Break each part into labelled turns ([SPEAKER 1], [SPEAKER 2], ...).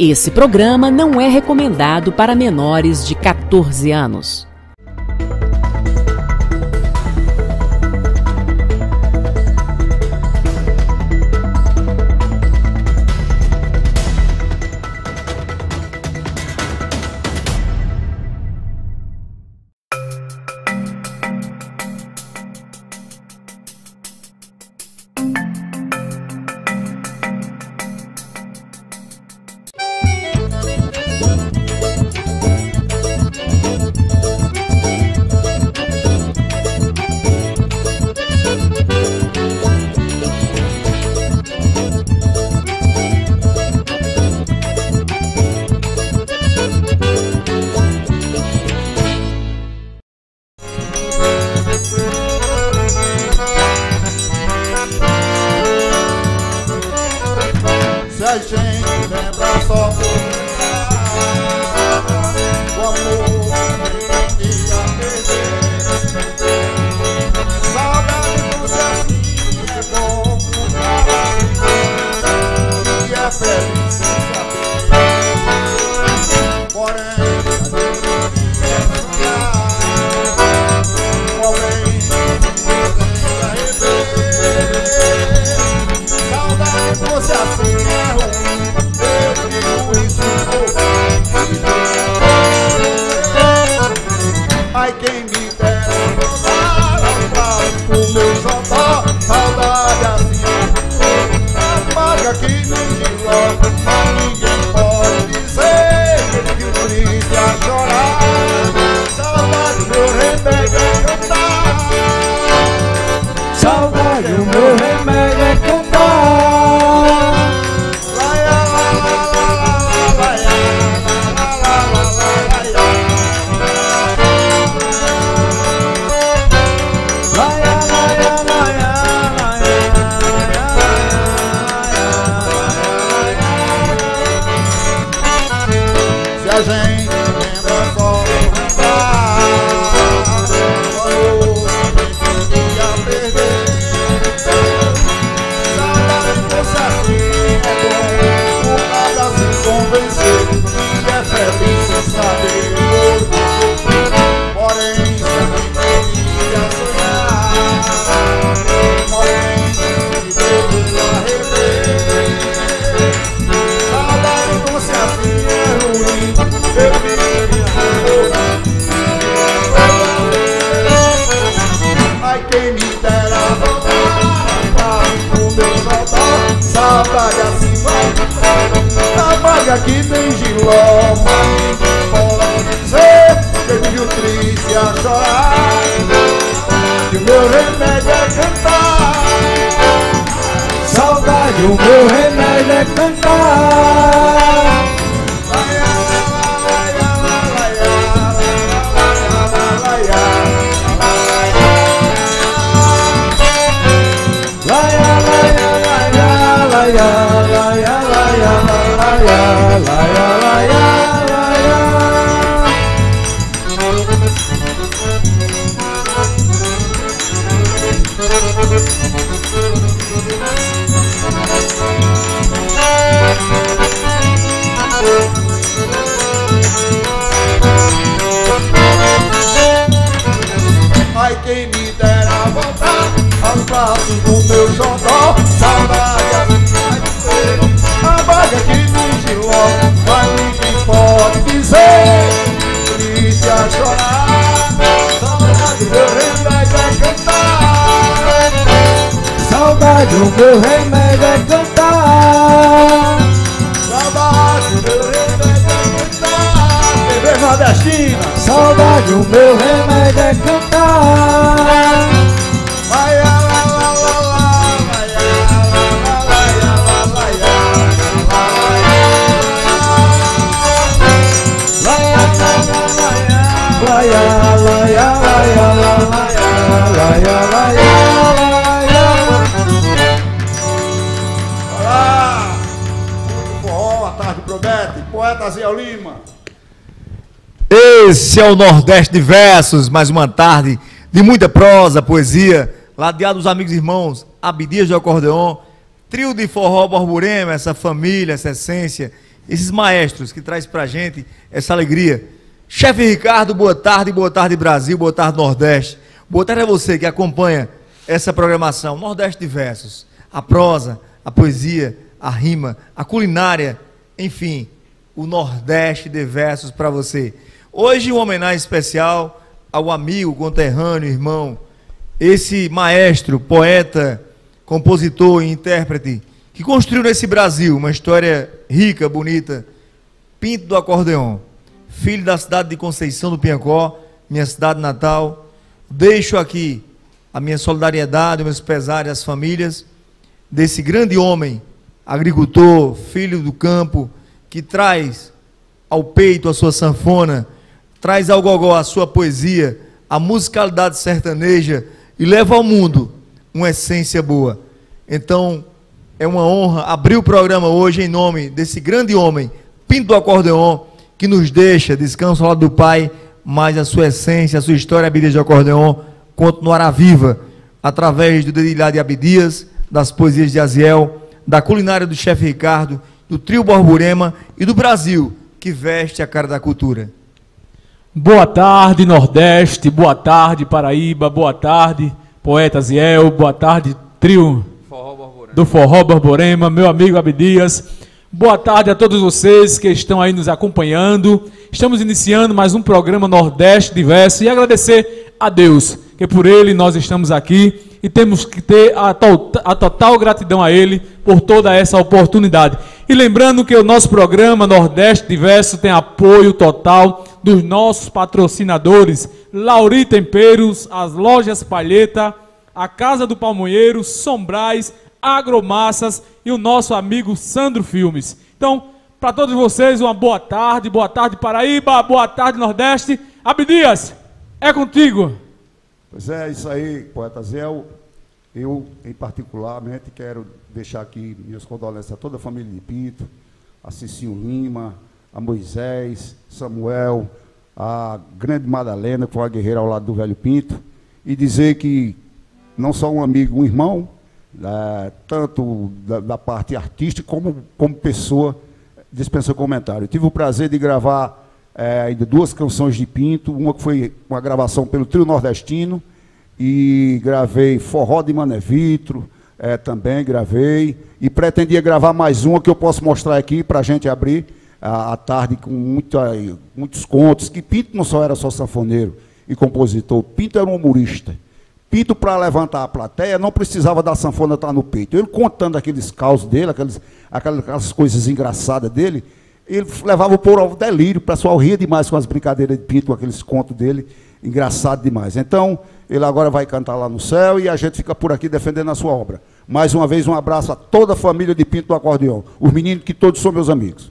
[SPEAKER 1] Esse programa não é recomendado para menores de 14 anos. que aqui tem giló Pode dizer que viu triste a chorar. Que o meu remédio é cantar.
[SPEAKER 2] Saudade, o meu remédio é cantar. saudade, o é meu remédio é cantar.
[SPEAKER 1] Saudade, o meu remédio é cantar. TV Nordestina.
[SPEAKER 2] Saudade, o meu remédio é cantar.
[SPEAKER 3] Esse é o Nordeste de Versos, mais uma tarde de muita prosa, poesia, ladeado dos amigos e irmãos, Abdias de Acordeon, trio de forró Borborema, essa família, essa essência esses maestros que traz pra gente essa alegria. Chefe Ricardo, boa tarde, boa tarde Brasil, boa tarde Nordeste. Boa tarde a você que acompanha essa programação Nordeste de Versos. A prosa, a poesia, a rima, a culinária, enfim, o Nordeste de Versos para você. Hoje uma homenagem especial ao amigo, conterrâneo, irmão, esse maestro, poeta, compositor e intérprete que construiu nesse Brasil uma história rica, bonita, Pinto do Acordeon, filho da cidade de Conceição do Piancó, minha cidade natal. Deixo aqui a minha solidariedade, meus pesares às famílias desse grande homem, agricultor, filho do campo, que traz ao peito a sua sanfona, traz ao gogó a sua poesia, a musicalidade sertaneja e leva ao mundo uma essência boa. Então, é uma honra abrir o programa hoje em nome desse grande homem, Pinto do Acordeon, que nos deixa, descanso ao lado do Pai, mas a sua essência, a sua história, a Abdias de Acordeon, continuará viva através do dedilhar de Abdias, das poesias de Aziel, da culinária do chefe Ricardo, do trio Borborema e do Brasil, que veste a cara da cultura.
[SPEAKER 4] Boa tarde, Nordeste, boa tarde, Paraíba, boa tarde, poeta Ziel, boa tarde, trio do Forró Borborema, meu amigo Abdias. Boa tarde a todos vocês que estão aí nos acompanhando. Estamos iniciando mais um programa Nordeste Diverso e agradecer a Deus, que por Ele nós estamos aqui e temos que ter a, to a total gratidão a Ele por toda essa oportunidade. E lembrando que o nosso programa Nordeste Diverso tem apoio total dos nossos patrocinadores, Lauri Temperos, as lojas Palheta, a Casa do Palmoeiro, Sombrais, Agromassas e o nosso amigo Sandro Filmes. Então, para todos vocês, uma boa tarde, boa tarde Paraíba, boa tarde Nordeste. Abdias, é contigo.
[SPEAKER 1] Pois é, isso aí, poeta Zé. Eu, em particularmente, quero deixar aqui minhas condolências a toda a família de Pinto, a Cicinho Lima, a Moisés, Samuel, a grande Madalena, que foi uma guerreira ao lado do velho Pinto, e dizer que não só um amigo, um irmão, né, tanto da, da, parte artística como como pessoa, dispensa comentário. Eu tive o prazer de gravar é, duas canções de Pinto, uma que foi uma gravação pelo Trio Nordestino, e gravei Forró de Mané Vitro, é, também gravei, e pretendia gravar mais uma que eu posso mostrar aqui para a gente abrir à tarde com muita, muitos contos, que Pinto não só era só sanfoneiro e compositor, Pinto era um humorista. Pinto, para levantar a plateia, não precisava da sanfona estar no peito. Ele contando aqueles causos dele, aqueles, aquelas coisas engraçadas dele, ele levava o povo ao delírio, o pessoal ria demais com as brincadeiras de Pinto, com aqueles contos dele, engraçado demais. Então, ele agora vai cantar lá no céu e a gente fica por aqui defendendo a sua obra. Mais uma vez, um abraço a toda a família de Pinto do Acordeão, os meninos que todos são meus amigos.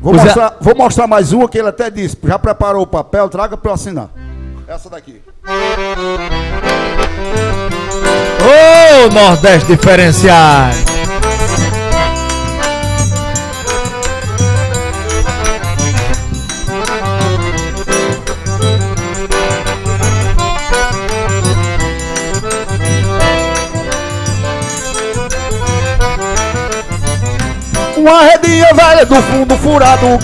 [SPEAKER 1] Vou, mostrar, vou mostrar mais uma que ele até disse, já preparou o papel, traga para eu assinar. Essa daqui.
[SPEAKER 3] Ô, oh, Nordeste diferenciado!
[SPEAKER 1] Uma redinha velha do fundo furado.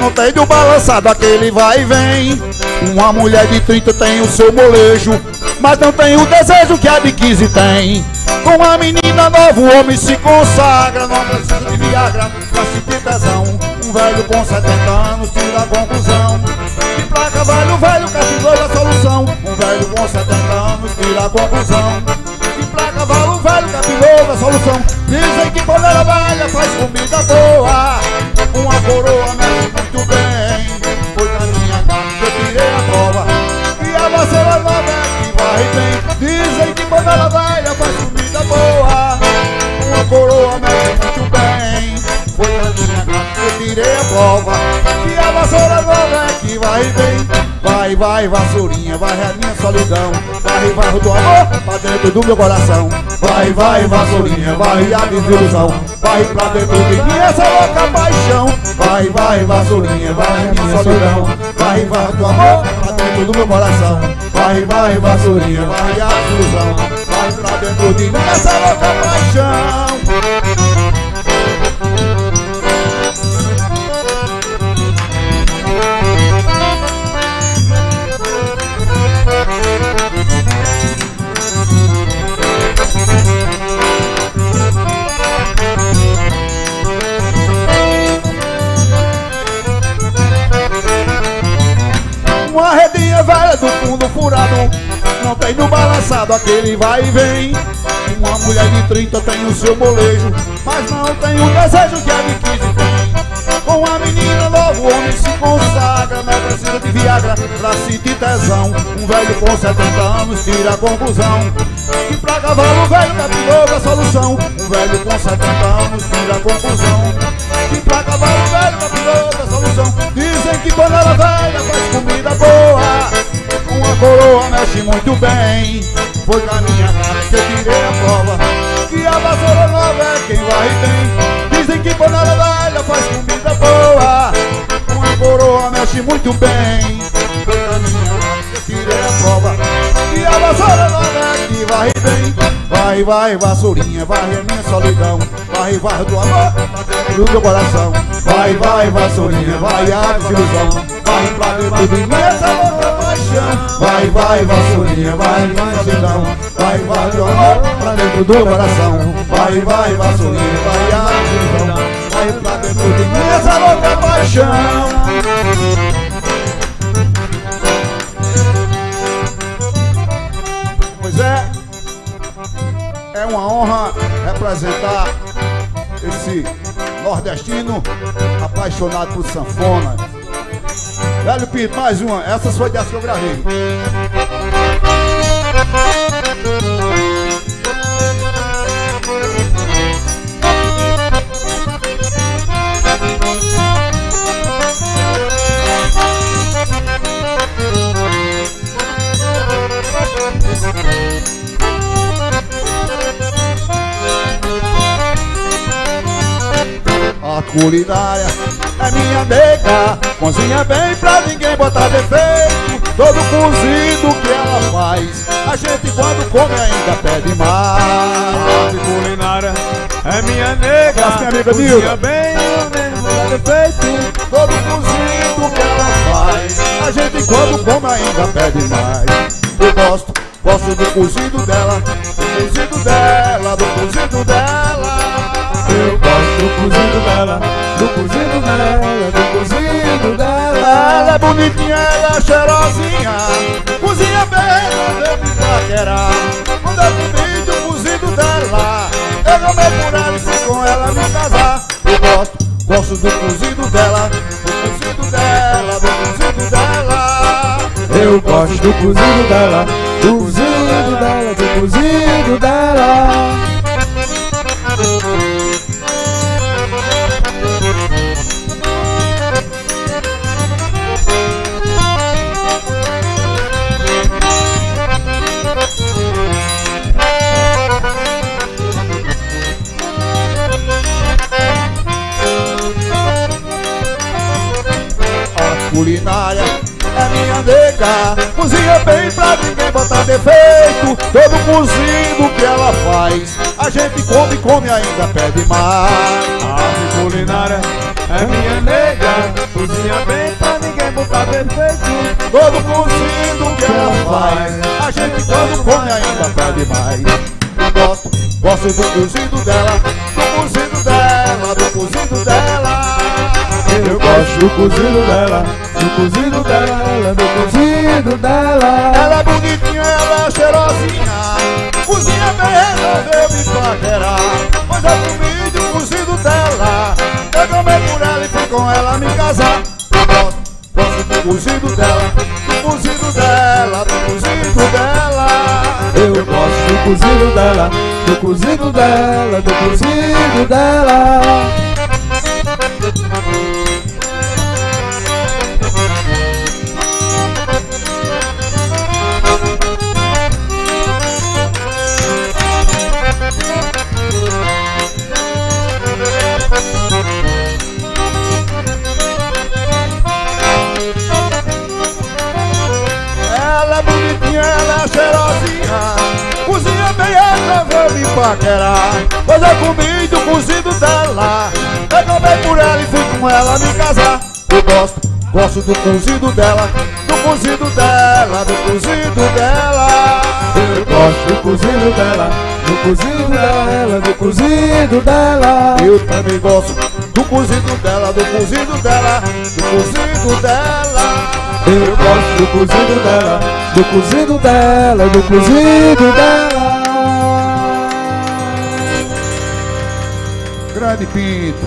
[SPEAKER 1] Não tem do balançado aquele vai e vem. Uma mulher de 30 tem o seu molejo Mas não tem o desejo que a de 15 tem. Com uma menina nova o homem se consagra. Não precisa de Viagra pra sentir tesão. Um velho com 70 anos tira a conclusão. De placa velho, velho, castigou a solução. Um velho com 70 anos tira a conclusão Dizem que quando ela velha faz comida boa. Uma coroa mexe muito bem. Foi na minha casa que eu tirei a prova. E a vassoura nova é que vai bem. Dizem que quando ela velha faz comida boa. Uma coroa mexe muito bem. Foi na minha casa que eu tirei a prova. E a vassoura nova é que vai bem Vai, vai, vassourinha, vai a minha solidão. Vai, vai do amor pra dentro do meu coração. Vai, vai, vassourinha, vai a desilusão Vai pra dentro de mim essa louca paixão. Vai, vai, vassourinha, vai a minha solidão. Vai, vai do amor pra dentro do meu coração. Vai, vai, vassourinha, vai a desilusão Vai pra dentro de mim essa louca paixão fundo furado, não tem no balançado aquele vai e vem. Uma mulher de 30 tem o seu molejo, mas não tem o desejo que a de 15 tem. Com a menina novo o homem se consagra, não precisa de Viagra pra sentir tesão. Um velho com 70 anos tira a conclusão. Que pra cavalo velho capilou a solução. Um velho com 70 anos tira a conclusão. Que pra cavalo velho solução. Dizem que quando ela velha faz comida boa. Uma coroa mexe muito bem. Foi com a minha cara que eu tirei a prova. Que a vassoura nova é quem vai tem. Dizem que quando ela velha faz comida boa. Uma coroa mexe muito bem. Foi com a minha cara que eu tirei a prova. Que a vassoura nova é que vai vem. Vai, vai, vassourinha, vai a minha solidão. Vai, vai do amor do teu coração. Vai, vai, vassourinha, vai a desilusão. Vai pra dentro essa louca paixão. Vai, vai, vassourinha, vai minha solidão. Vai, vai do amor pra dentro do coração. Vai, vai, vassourinha, vai a desilusão. Vai pra dentro de mim essa louca paixão. Pois é, é uma honra representar esse nordestino apaixonado por sanfona. Velho Pinto, mais uma. Essas foi dessa que eu gravei. A culinária é minha nega Cozinha bem pra ninguém botar defeito Todo cozido que ela faz A gente quando come ainda pede mais
[SPEAKER 2] de culinária é minha nega.
[SPEAKER 1] Abraço, minha amiga
[SPEAKER 2] Cozinha
[SPEAKER 1] Nilda.
[SPEAKER 2] bem, eu mesmo dá defeito.
[SPEAKER 1] Todo cozido que ela faz A gente quando come ainda pede mais Eu gosto, gosto do cozido dela Do cozido dela, do cozido dela
[SPEAKER 2] do cozido dela, do cozido dela, do cozido dela.
[SPEAKER 1] Ela é bonitinha, ela é cheirosinha Cozinha bem, não deu me paquerar Quando eu comi o cozido dela Eu não me por ela e fui com ela me casar Eu gosto, gosto do cozido dela Do cozido dela, do cozido dela
[SPEAKER 2] Eu gosto do cozido dela, do cozido dela, do cozido dela.
[SPEAKER 1] Culinária é minha nega. Cozinha bem pra ninguém botar defeito. Todo cozido que ela faz A gente come, come ainda pede mais.
[SPEAKER 2] A culinária é minha nega. Cozinha bem pra ninguém botar defeito.
[SPEAKER 1] Todo cozido que ela faz A gente quando come ainda pede mais. Gosto, gosto do cozido dela Do cozido dela, do cozido dela.
[SPEAKER 2] Eu gosto do cozido dela, do cozido dela, do cozido dela.
[SPEAKER 1] Ela é bonitinha, ela é cheirosinha. Cozinha bem, resolveu me paquerar Pois eu comi do cozido dela. Eu tomei por ela e fui com ela me casar. Eu gosto, gosto do cozido dela Do cozido dela, do cozido dela.
[SPEAKER 2] Eu gosto do cozido dela, do cozido dela, do cozido dela.
[SPEAKER 1] Paquerar Pois eu comi do cozido dela Eu tomei por ela e fui com ela me casar Eu gosto, gosto do cozido dela Do cozido dela, do cozido dela
[SPEAKER 2] Eu gosto do cozido dela, do cozido dela, do cozido dela.
[SPEAKER 1] Eu também gosto do cozido dela, do cozido dela Do cozido dela
[SPEAKER 2] Eu gosto do cozido dela, do cozido dela, do cozido dela.
[SPEAKER 1] Grande Pinto.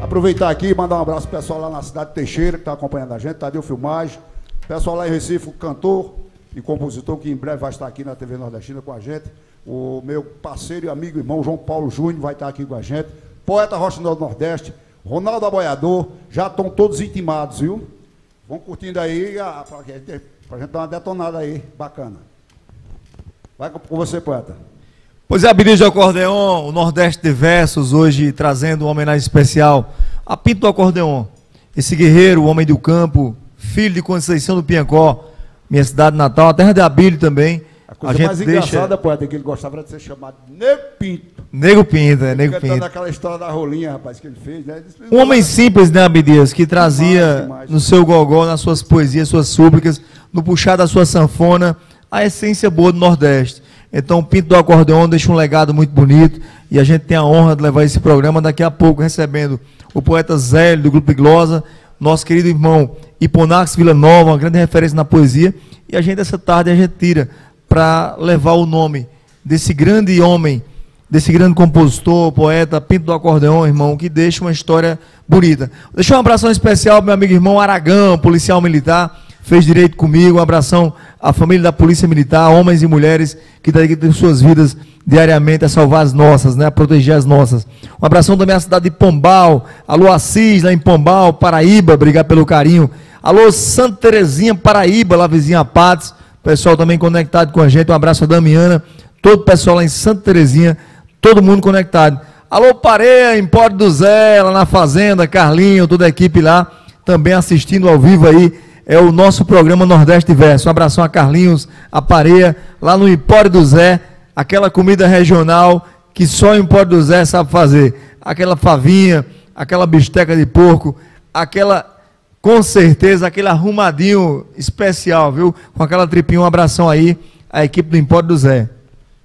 [SPEAKER 1] Aproveitar aqui e mandar um abraço pro pessoal lá na cidade de Teixeira, que está acompanhando a gente, Tadeu Filmagem. Pessoal lá em Recife, cantor e compositor, que em breve vai estar aqui na TV Nordestina com a gente. O meu parceiro e amigo irmão João Paulo Júnior vai estar aqui com a gente. Poeta Rocha do Nordeste, Ronaldo Aboiador, já estão todos intimados, viu? Vão curtindo aí, para a gente dar uma detonada aí, bacana. Vai com você, poeta.
[SPEAKER 3] Pois é, de Acordeon, o Nordeste de Versos, hoje trazendo uma homenagem especial a Pinto do Acordeon. Esse guerreiro, homem do campo, filho de Conceição do Piancó, minha cidade natal, a terra de Abílio também.
[SPEAKER 1] A coisa
[SPEAKER 3] gente
[SPEAKER 1] mais
[SPEAKER 3] deixa-
[SPEAKER 1] engraçada, poeta, é que ele gostava de ser chamado Nego Pinto.
[SPEAKER 3] Nego Pinto, é, Nego Pinto.
[SPEAKER 1] aquela história da rolinha, rapaz, que ele fez, né?
[SPEAKER 3] Um homem simples, né, Abdias, que trazia
[SPEAKER 1] Demais, demais.
[SPEAKER 3] no seu gogó, nas suas poesias, suas súplicas, no puxar da sua sanfona, a essência boa do Nordeste. Então, o Pinto do Acordeon deixa um legado muito bonito e a gente tem a honra de levar esse programa daqui a pouco, recebendo o poeta Zélio, do Grupo Iglosa, nosso querido irmão Iponax Vila Nova, uma grande referência na poesia, e a gente, essa tarde, a gente tira para levar o nome desse grande homem, desse grande compositor, poeta, Pinto do Acordeão, irmão, que deixa uma história bonita. Deixa um abração especial para meu amigo irmão Aragão, policial militar, fez direito comigo, um abração à família da Polícia Militar, homens e mulheres que dedicam suas vidas diariamente a salvar as nossas, né, a proteger as nossas. Um abração também à cidade de Pombal, alô Assis, lá em Pombal, Paraíba, obrigado pelo carinho. Alô Santa Terezinha, Paraíba, lá vizinha Patos, pessoal também conectado com a gente, um abraço a Damiana, todo o pessoal lá em Santa Terezinha, todo mundo conectado. Alô Pareia, em Porto do Zé, lá na Fazenda, Carlinho, toda a equipe lá, também assistindo ao vivo aí, é o nosso programa Nordeste Verso. Um abração a Carlinhos, a Pareia, lá no Empório do Zé, aquela comida regional que só o Empório do Zé sabe fazer. Aquela favinha, aquela bisteca de porco, aquela, com certeza, aquele arrumadinho especial, viu? Com aquela tripinha, um abração aí, a equipe do Empório do Zé.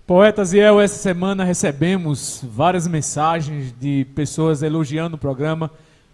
[SPEAKER 4] Poeta Ziel, essa semana recebemos várias mensagens de pessoas elogiando o programa,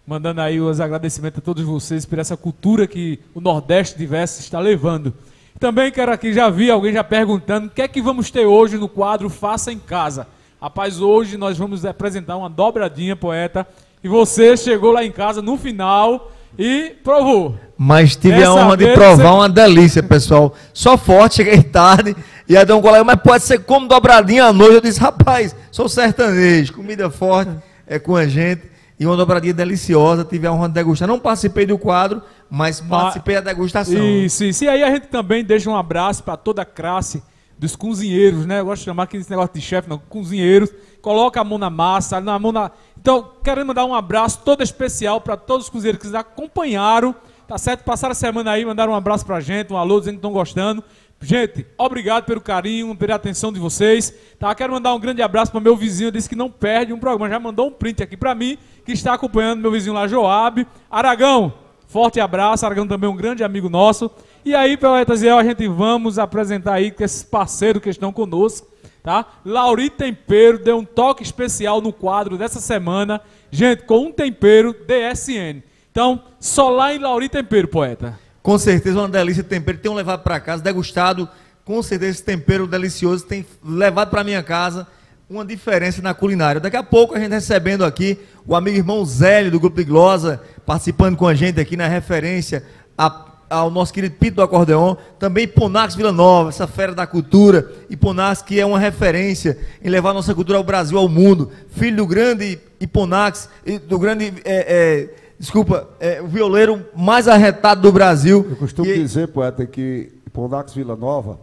[SPEAKER 4] mandando aí os agradecimentos a todos vocês por essa cultura que o Nordeste de Versos está levando. Também quero aqui, já vi alguém já perguntando, o que é que vamos ter hoje no quadro Faça em Casa? Rapaz, hoje nós vamos apresentar uma dobradinha, poeta, e você chegou lá em casa no final e provou.
[SPEAKER 3] Mas tive a
[SPEAKER 4] Dessa
[SPEAKER 3] honra de provar
[SPEAKER 4] você-
[SPEAKER 3] uma delícia, pessoal. Só forte, cheguei tarde. E aí deu um colega, mas pode ser como dobradinha à noite. Eu disse, rapaz, sou sertanejo, comida forte é com a gente. E uma dobradinha deliciosa, tive a honra de degustar. Não participei do quadro, mas
[SPEAKER 4] Ma-
[SPEAKER 3] participei da degustação.
[SPEAKER 4] Isso, isso. E aí a gente também deixa um abraço para toda a classe dos cozinheiros, né? Eu gosto de chamar aqui esse negócio de chefe, não, cozinheiros. Coloca a mão na massa, na mão na... Então, quero mandar um abraço todo especial para todos os cozinheiros que nos acompanharam, tá certo? Passaram a semana aí, mandaram um abraço pra gente, um alô dizendo que estão gostando. Gente, obrigado pelo carinho, pela atenção de vocês. Tá? Quero mandar um grande abraço para meu vizinho, disse que não perde um programa, já mandou um print aqui para mim, que está acompanhando meu vizinho lá, Joab. Aragão, Forte abraço, Aragão também é um grande amigo nosso. E aí, Poeta Ziel, a gente vamos apresentar aí esses parceiros que estão conosco, tá? Lauri Tempero deu um toque especial no quadro dessa semana, gente, com um tempero DSN. Então, só lá em Lauri Tempero, poeta.
[SPEAKER 3] Com certeza, uma delícia de tempero. Tenham levado para casa, degustado. Com certeza, esse tempero delicioso tem levado para minha casa uma diferença na culinária. Daqui a pouco, a gente recebendo aqui o amigo irmão Zélio, do Grupo de Glosa, participando com a gente aqui na referência a- ao nosso querido Pito do Acordeon. Também Ponax Vila Nova, essa fera da cultura. E Ponax, que é uma referência em levar nossa cultura ao Brasil, ao mundo. Filho do grande Iponax, do grande. é, é, Desculpa, é, o violeiro mais arretado do Brasil.
[SPEAKER 1] Eu costumo
[SPEAKER 3] E-
[SPEAKER 1] dizer, poeta, que Ponax Vila Nova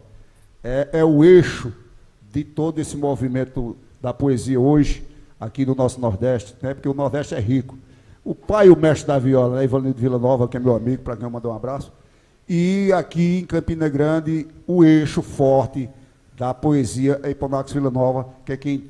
[SPEAKER 1] é, é o eixo de todo esse movimento da poesia hoje, aqui no nosso Nordeste, né? porque o Nordeste é rico. O pai, o mestre da viola, né? Ivanildo Vila Nova, que é meu amigo, para quem eu mandar um abraço. E aqui em Campina Grande, o eixo forte da poesia é Ponax Vila Nova, que é quem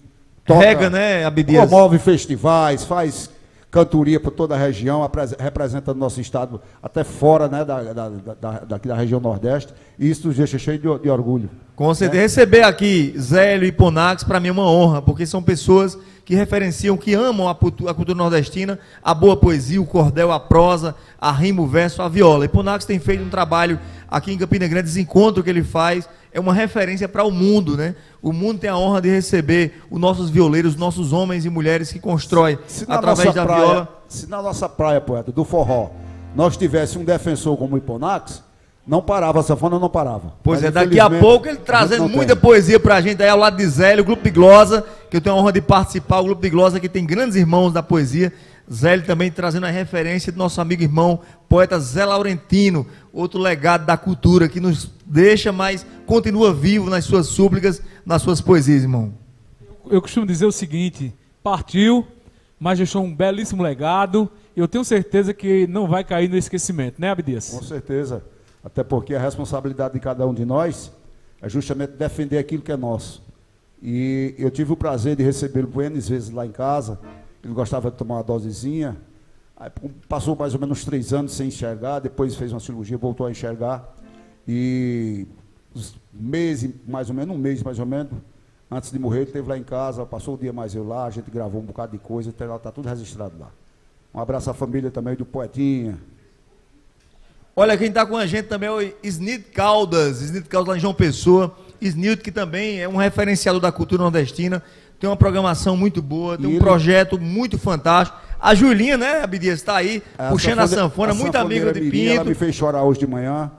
[SPEAKER 3] Rega, né, Abdias?
[SPEAKER 1] Promove festivais, faz cantoria por toda a região, apres- representa o nosso estado até fora né, da, da, da, daqui da região Nordeste. E isso nos deixa cheio de, de orgulho.
[SPEAKER 3] Com certeza. Receber aqui Zélio e Ponax, para mim é uma honra, porque são pessoas que referenciam, que amam a, a cultura nordestina, a boa poesia, o cordel, a prosa, a rima, o verso, a viola. E Ponax tem feito um trabalho aqui em Campina Grande, esse encontro que ele faz é uma referência para o mundo, né? O mundo tem a honra de receber os nossos violeiros, os nossos homens e mulheres que constroem
[SPEAKER 1] Se
[SPEAKER 3] através da
[SPEAKER 1] praia,
[SPEAKER 3] viola.
[SPEAKER 1] Se na nossa praia, poeta, do forró, nós tivesse um defensor como o Hiponax, não parava, a sanfona não parava.
[SPEAKER 3] Pois
[SPEAKER 1] Mas,
[SPEAKER 3] é, daqui a pouco ele trazendo muita tem. poesia pra gente aí ao lado de Zélio, o Grupo de Glosa, que eu tenho a honra de participar, o Grupo de Glosa que tem grandes irmãos da poesia. Zélio também trazendo a referência do nosso amigo irmão, poeta Zé Laurentino, outro legado da cultura que nos deixa, mas continua vivo nas suas súplicas, nas suas poesias, irmão.
[SPEAKER 4] Eu costumo dizer o seguinte: partiu, mas deixou um belíssimo legado. Eu tenho certeza que não vai cair no esquecimento, né, Abdias?
[SPEAKER 1] Com certeza. Até porque a responsabilidade de cada um de nós é justamente defender aquilo que é nosso. E eu tive o prazer de recebê-lo por N vezes lá em casa. Ele gostava de tomar uma dosezinha. Aí, passou mais ou menos três anos sem enxergar, depois fez uma cirurgia, voltou a enxergar. E meses, mais ou menos, um mês mais ou menos, antes de morrer, ele esteve lá em casa, passou o dia mais eu lá, a gente gravou um bocado de coisa, está tá tudo registrado lá. Um abraço à família também do Poetinha,
[SPEAKER 3] Olha, quem está com a gente também é o Snid Caldas, Snid Caldas lá em João Pessoa. Snid, que também é um referenciador da cultura nordestina, tem uma programação muito boa, tem um projeto muito fantástico. A Julinha, né, Abdias, está aí, a puxando a sanfona, a muito amiga de Pinto. Ela
[SPEAKER 1] me fez chorar hoje de manhã.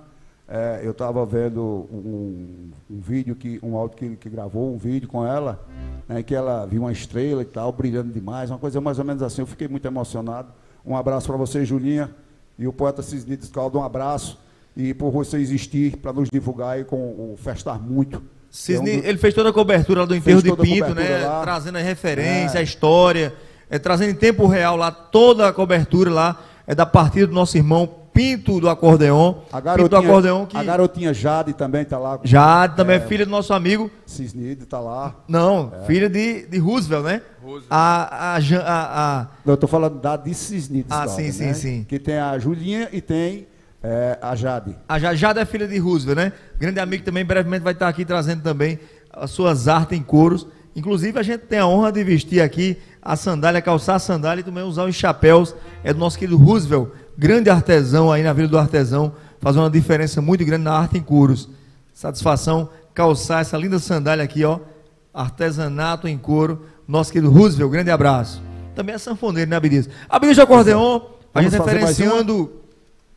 [SPEAKER 1] É, eu estava vendo um, um, vídeo, que, um áudio que, que gravou, um vídeo com ela, né, que ela viu uma estrela e tal, brilhando demais, uma coisa mais ou menos assim. Eu fiquei muito emocionado. Um abraço para você, Julinha. E o poeta Cisnides Caldo, um abraço e por você existir para nos divulgar e com o Festar Muito.
[SPEAKER 3] Cisne, é um... Ele fez toda a cobertura do enterro de Pinto, né? Lá. Trazendo a referência, é. a história, é, trazendo em tempo real lá toda a cobertura lá é da partida do nosso irmão Pinto do acordeon.
[SPEAKER 1] A garotinha,
[SPEAKER 3] Pinto do acordeon
[SPEAKER 1] que... a garotinha Jade também está lá.
[SPEAKER 3] Jade também é, é filha do nosso amigo.
[SPEAKER 1] Cisnide está lá.
[SPEAKER 3] Não, é. filha de, de Roosevelt, né? Roosevelt. A, a, a, a...
[SPEAKER 1] Não, eu estou falando da de Cisnide.
[SPEAKER 3] Ah, sim, sim, né? sim.
[SPEAKER 1] Que tem a Julinha e tem é, a Jade.
[SPEAKER 3] A Jade é filha de Roosevelt, né? Grande amigo também, brevemente vai estar aqui trazendo também as suas artes em couros. Inclusive, a gente tem a honra de vestir aqui a sandália, calçar a sandália e também usar os chapéus. É do nosso querido Roosevelt grande artesão aí na Vila do Artesão, faz uma diferença muito grande na arte em couros. Satisfação calçar essa linda sandália aqui, ó, artesanato em couro. Nosso querido Roosevelt, grande abraço. Também é sanfoneiro, né, Abdias? Abdias de acordeon, a gente referenciando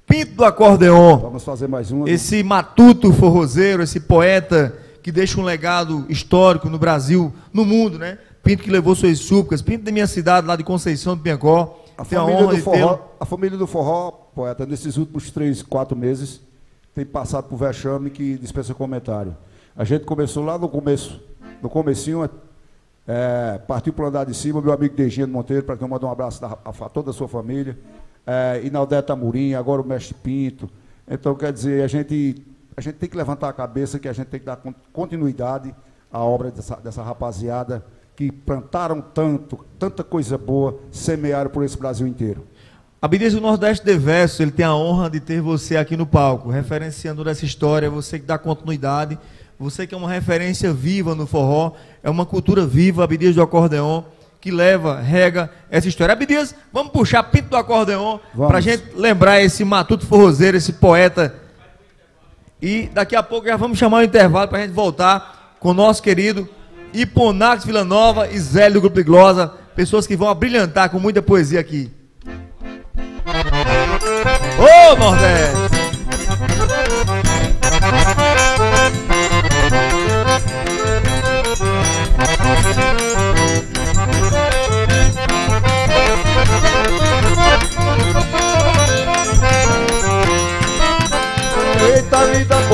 [SPEAKER 3] Pinto do acordeon.
[SPEAKER 1] Vamos fazer mais um.
[SPEAKER 3] Esse matuto forrozeiro, esse poeta que deixa um legado histórico no Brasil, no mundo, né? Pinto que levou suas súplicas, Pinto da minha cidade, lá de Conceição do Piancó,
[SPEAKER 1] a família, do forró, a família do forró, poeta, nesses últimos três, quatro meses, tem passado por vexame que dispensa comentário. A gente começou lá no começo, no comecinho, é, partiu para o andar de cima, meu amigo Degino Monteiro, para que eu mande um abraço a, a, toda a sua família, é, Inaldeta Amorim, agora o Mestre Pinto. Então, quer dizer, a gente, a gente tem que levantar a cabeça que a gente tem que dar continuidade à obra dessa, dessa rapaziada que plantaram tanto, tanta coisa boa, semearam por esse Brasil inteiro.
[SPEAKER 3] Abdias do Nordeste de Verso, ele tem a honra de ter você aqui no palco, referenciando essa história, você que dá continuidade, você que é uma referência viva no forró, é uma cultura viva, Abdias do Acordeon, que leva, rega essa história. Abdias, vamos puxar pinto do acordeon para a gente lembrar esse matuto forrozeiro, esse poeta. E daqui a pouco já vamos chamar o intervalo para a gente voltar com o nosso querido Iponax Vila Nova e Zélio do Grupo de Glosa, pessoas que vão abrilhantar com muita poesia aqui. Ô Nordeste!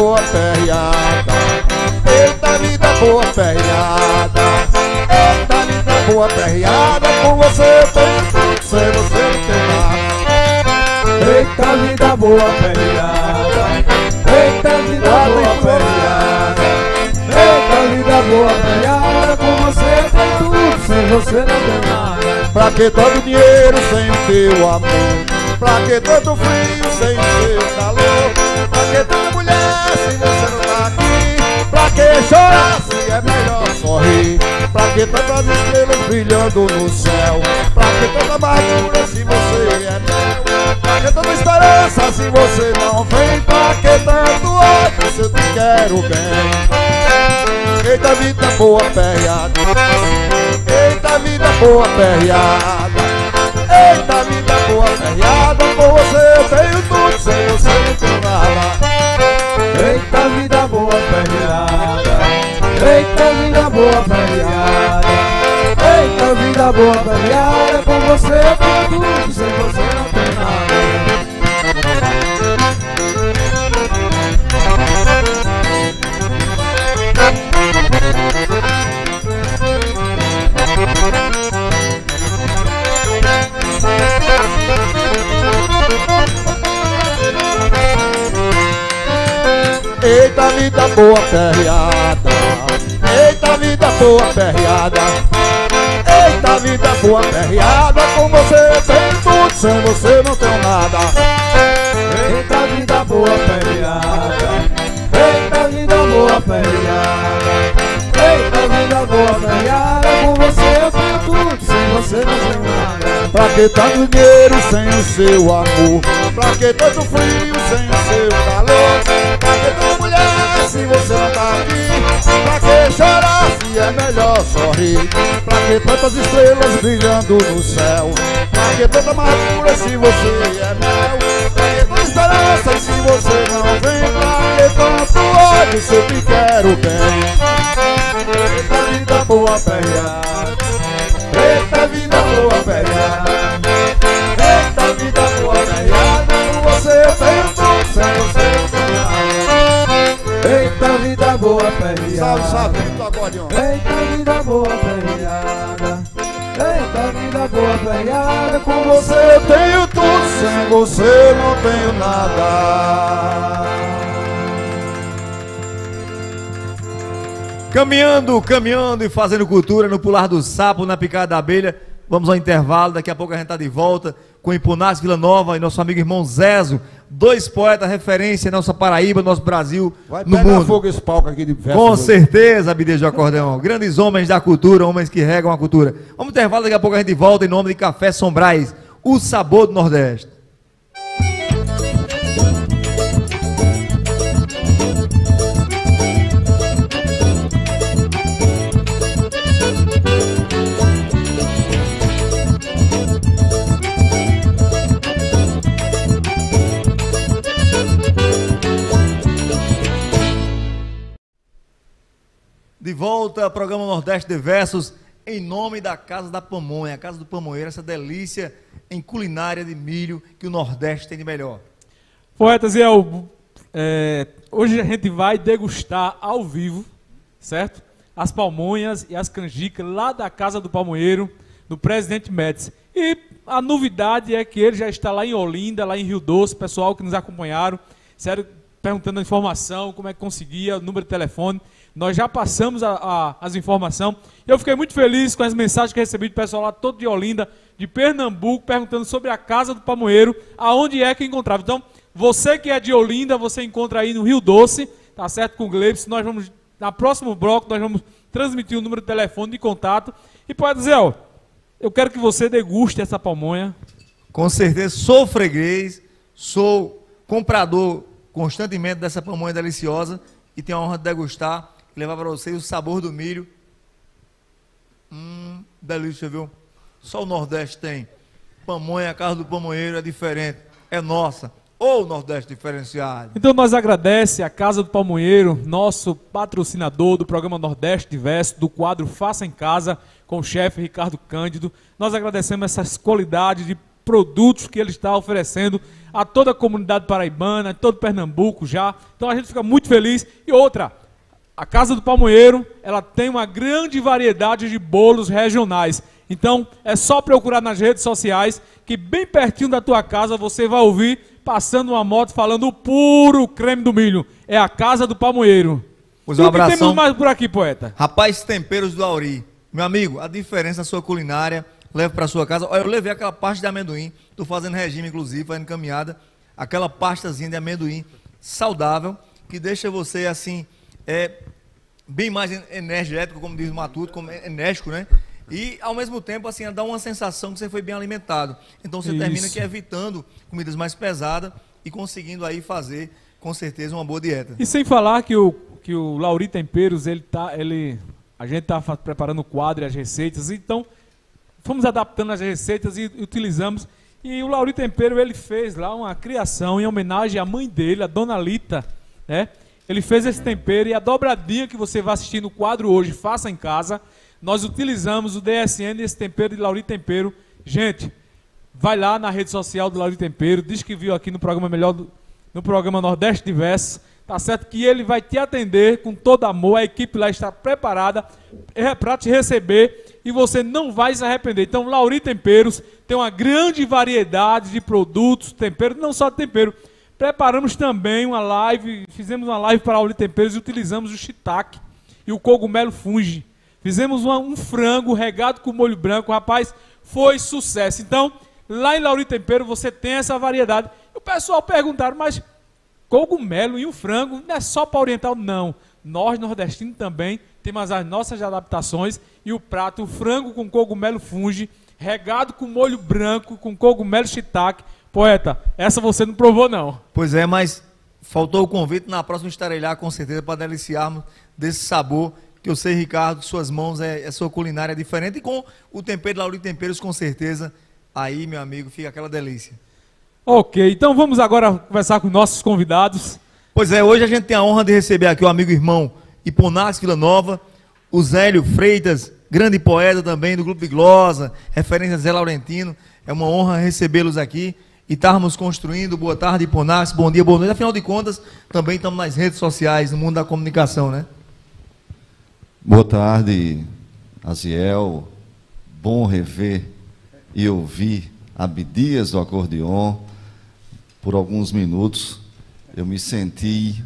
[SPEAKER 1] Boa, feriada Eita vida boa, perreada. Eita vida boa, perreada. Com você eu tudo, sem você não tem nada.
[SPEAKER 2] Eita vida boa, perreada. Eita vida boa, perreada. Eita vida boa, perreada. Com você eu tudo, sem você não tem nada.
[SPEAKER 1] Pra que tanto dinheiro sem o teu amor? Pra que tanto frio sem o seu calor Pra que tanta mulher se você não tá aqui Pra que chorar se é melhor sorrir? Pra que tantas estrelas brilhando no céu. Pra que tanta amargura se você é meu? Pra que tanta esperança se você não vem? Pra que tanto ódio se eu te quero bem? Eita vida boa perreada Eita vida boa perreada Eita vida boa perreada Com você tenho tudo, sem você não tenho nada.
[SPEAKER 2] Eita vida boa perreada. Eita vida boa perreada. Eita vida boa perreada. Com você eu tenho tudo, sem você não tenho nada
[SPEAKER 1] Eita vida boa perreada. Eita vida boa perreada. Eita vida boa perreada. Com você eu tenho tudo, sem você não tenho nada.
[SPEAKER 2] Eita vida boa perreada. Eita vida boa perreada. Eita vida boa perreada. Com você eu tenho tudo Sem você não tenho nada.
[SPEAKER 1] Pra que tanto dinheiro sem o seu amor? Pra que tanto frio sem o seu calor? Se você não tá aqui? Pra que chorar se é melhor sorrir? Pra que tantas estrelas brilhando no céu? Pra que tanta amargura se você é mel? Pra que tanta esperança se você não vem? Pra que tanto ódio se eu te quero bem? Eita vida boa perreada Eita vida boa perreada boa perreada Salve, salve,
[SPEAKER 2] Eita vida boa perreada Eita vida boa perreada Com você
[SPEAKER 1] eu tenho tudo, sem você não tenho nada.
[SPEAKER 3] Caminhando, caminhando e fazendo cultura no pular do sapo, na picada da abelha. Vamos ao intervalo, daqui a pouco a gente está de volta com Impunas Vila Nova e nosso amigo irmão Zezo, dois poetas referência em nossa Paraíba, nosso Brasil,
[SPEAKER 1] Vai
[SPEAKER 3] no
[SPEAKER 1] pegar
[SPEAKER 3] mundo.
[SPEAKER 1] fogo esse palco aqui de verso
[SPEAKER 3] Com certeza, de Acordeão. Grandes homens da cultura, homens que regam a cultura. Vamos intervalo, daqui a pouco a gente volta em nome de Café Sombrais, o sabor do Nordeste. Volta ao programa Nordeste de Versos, em nome da Casa da Pamonha, a Casa do Pamonheiro, essa delícia em culinária de milho que o Nordeste tem de melhor.
[SPEAKER 4] Poeta Ziel, é, hoje a gente vai degustar ao vivo, certo? As palmonhas e as canjicas lá da Casa do Palmoeiro, do Presidente Médici. E a novidade é que ele já está lá em Olinda, lá em Rio Doce, pessoal que nos acompanharam, sério, perguntando a informação, como é que conseguia, o número de telefone. Nós já passamos a- a- as informações. Eu fiquei muito feliz com as mensagens que recebi do pessoal lá todo de Olinda, de Pernambuco, perguntando sobre a Casa do Pamoeiro, aonde é que encontrava. Então, você que é de Olinda, você encontra aí no Rio Doce, tá certo? Com o Gleibs. Nós vamos, na próximo bloco, nós vamos transmitir o número de telefone de contato. E pode dizer, ó, eu quero que você deguste essa pamonha.
[SPEAKER 3] Com certeza, sou freguês, sou comprador constantemente dessa pamonha deliciosa e tenho a honra de degustar levar para vocês o sabor do milho. Hum, delícia, viu? Só o Nordeste tem. Pamonha, a casa do pamonheiro é diferente, é nossa. Ou Nordeste diferenciado.
[SPEAKER 4] Então nós agradece a Casa do Palmoeiro, nosso patrocinador do programa Nordeste Diverso, do quadro Faça em Casa, com o chefe Ricardo Cândido. Nós agradecemos essas qualidades de produtos que ele está oferecendo a toda a comunidade paraibana, todo Pernambuco já. Então a gente fica muito feliz. E outra, a Casa do Palmoeiro, ela tem uma grande variedade de bolos regionais. Então, é só procurar nas redes sociais que bem pertinho da tua casa você vai ouvir passando uma moto falando o puro creme do milho. É a Casa do Palmoeiro.
[SPEAKER 3] Pois um abração.
[SPEAKER 4] temos mais por aqui, poeta?
[SPEAKER 3] Rapaz, temperos do Auri. Meu amigo, a diferença na sua culinária, leve para sua casa. Olha, eu levei aquela pasta de amendoim, tô fazendo regime, inclusive, fazendo caminhada. Aquela pastazinha de amendoim saudável, que deixa você assim, é, bem mais en- energético, como diz o Matuto, como enérgico, né? E, ao mesmo tempo, assim, dá uma sensação que você foi bem alimentado. Então, você
[SPEAKER 4] Isso.
[SPEAKER 3] termina aqui evitando comidas mais pesadas e conseguindo aí fazer, com certeza, uma boa dieta.
[SPEAKER 4] E sem falar que o, que o Lauri Temperos, ele tá, ele, a gente tá preparando o quadro e as receitas, então fomos adaptando as receitas e utilizamos. E o Lauri Tempero, ele fez lá uma criação em homenagem à mãe dele, a Dona Lita, né? Ele fez esse tempero e a dobradinha que você vai assistir no quadro hoje, faça em casa. Nós utilizamos o DSN esse tempero de Lauri Tempero. Gente, vai lá na rede social do Lauri Tempero, diz que viu aqui no programa Melhor do, no programa Nordeste Diverso. Tá certo que ele vai te atender com todo amor, a equipe lá está preparada para te receber e você não vai se arrepender. Então, Lauri Temperos tem uma grande variedade de produtos, temperos, não só tempero. Preparamos também uma live, fizemos uma live para Lauri Temperos e utilizamos o shiitake e o cogumelo fungi. Fizemos uma- um frango regado com molho branco, rapaz, foi sucesso. Então, lá em Lauri Tempero você tem essa variedade. E o pessoal perguntaram, mas cogumelo e o frango não é só para oriental? Não. Nós, nordestinos, também temos as nossas adaptações e o prato, o frango com cogumelo fungi, regado com molho branco, com cogumelo shiitake. Poeta, essa você não provou não.
[SPEAKER 3] Pois é, mas faltou o convite. Na próxima estarei lá, com certeza, para deliciarmos desse sabor que eu sei, Ricardo, suas mãos, é, é sua culinária diferente. E com o tempero Lauri Temperos, com certeza, aí, meu amigo, fica aquela delícia.
[SPEAKER 4] Ok, então vamos agora conversar com nossos convidados.
[SPEAKER 3] Pois é, hoje a gente tem a honra de receber aqui o amigo irmão Iponax Vila Nova, o Zélio Freitas, grande poeta também do Grupo de Glosa, referência a Zé Laurentino. É uma honra recebê-los aqui e estarmos construindo. Boa tarde, Iponax, bom dia, boa noite. Afinal de contas, também estamos nas redes sociais, no mundo da comunicação, né?
[SPEAKER 5] Boa tarde, Aziel. Bom rever e ouvir Abdias do acordeon. Por alguns minutos eu me senti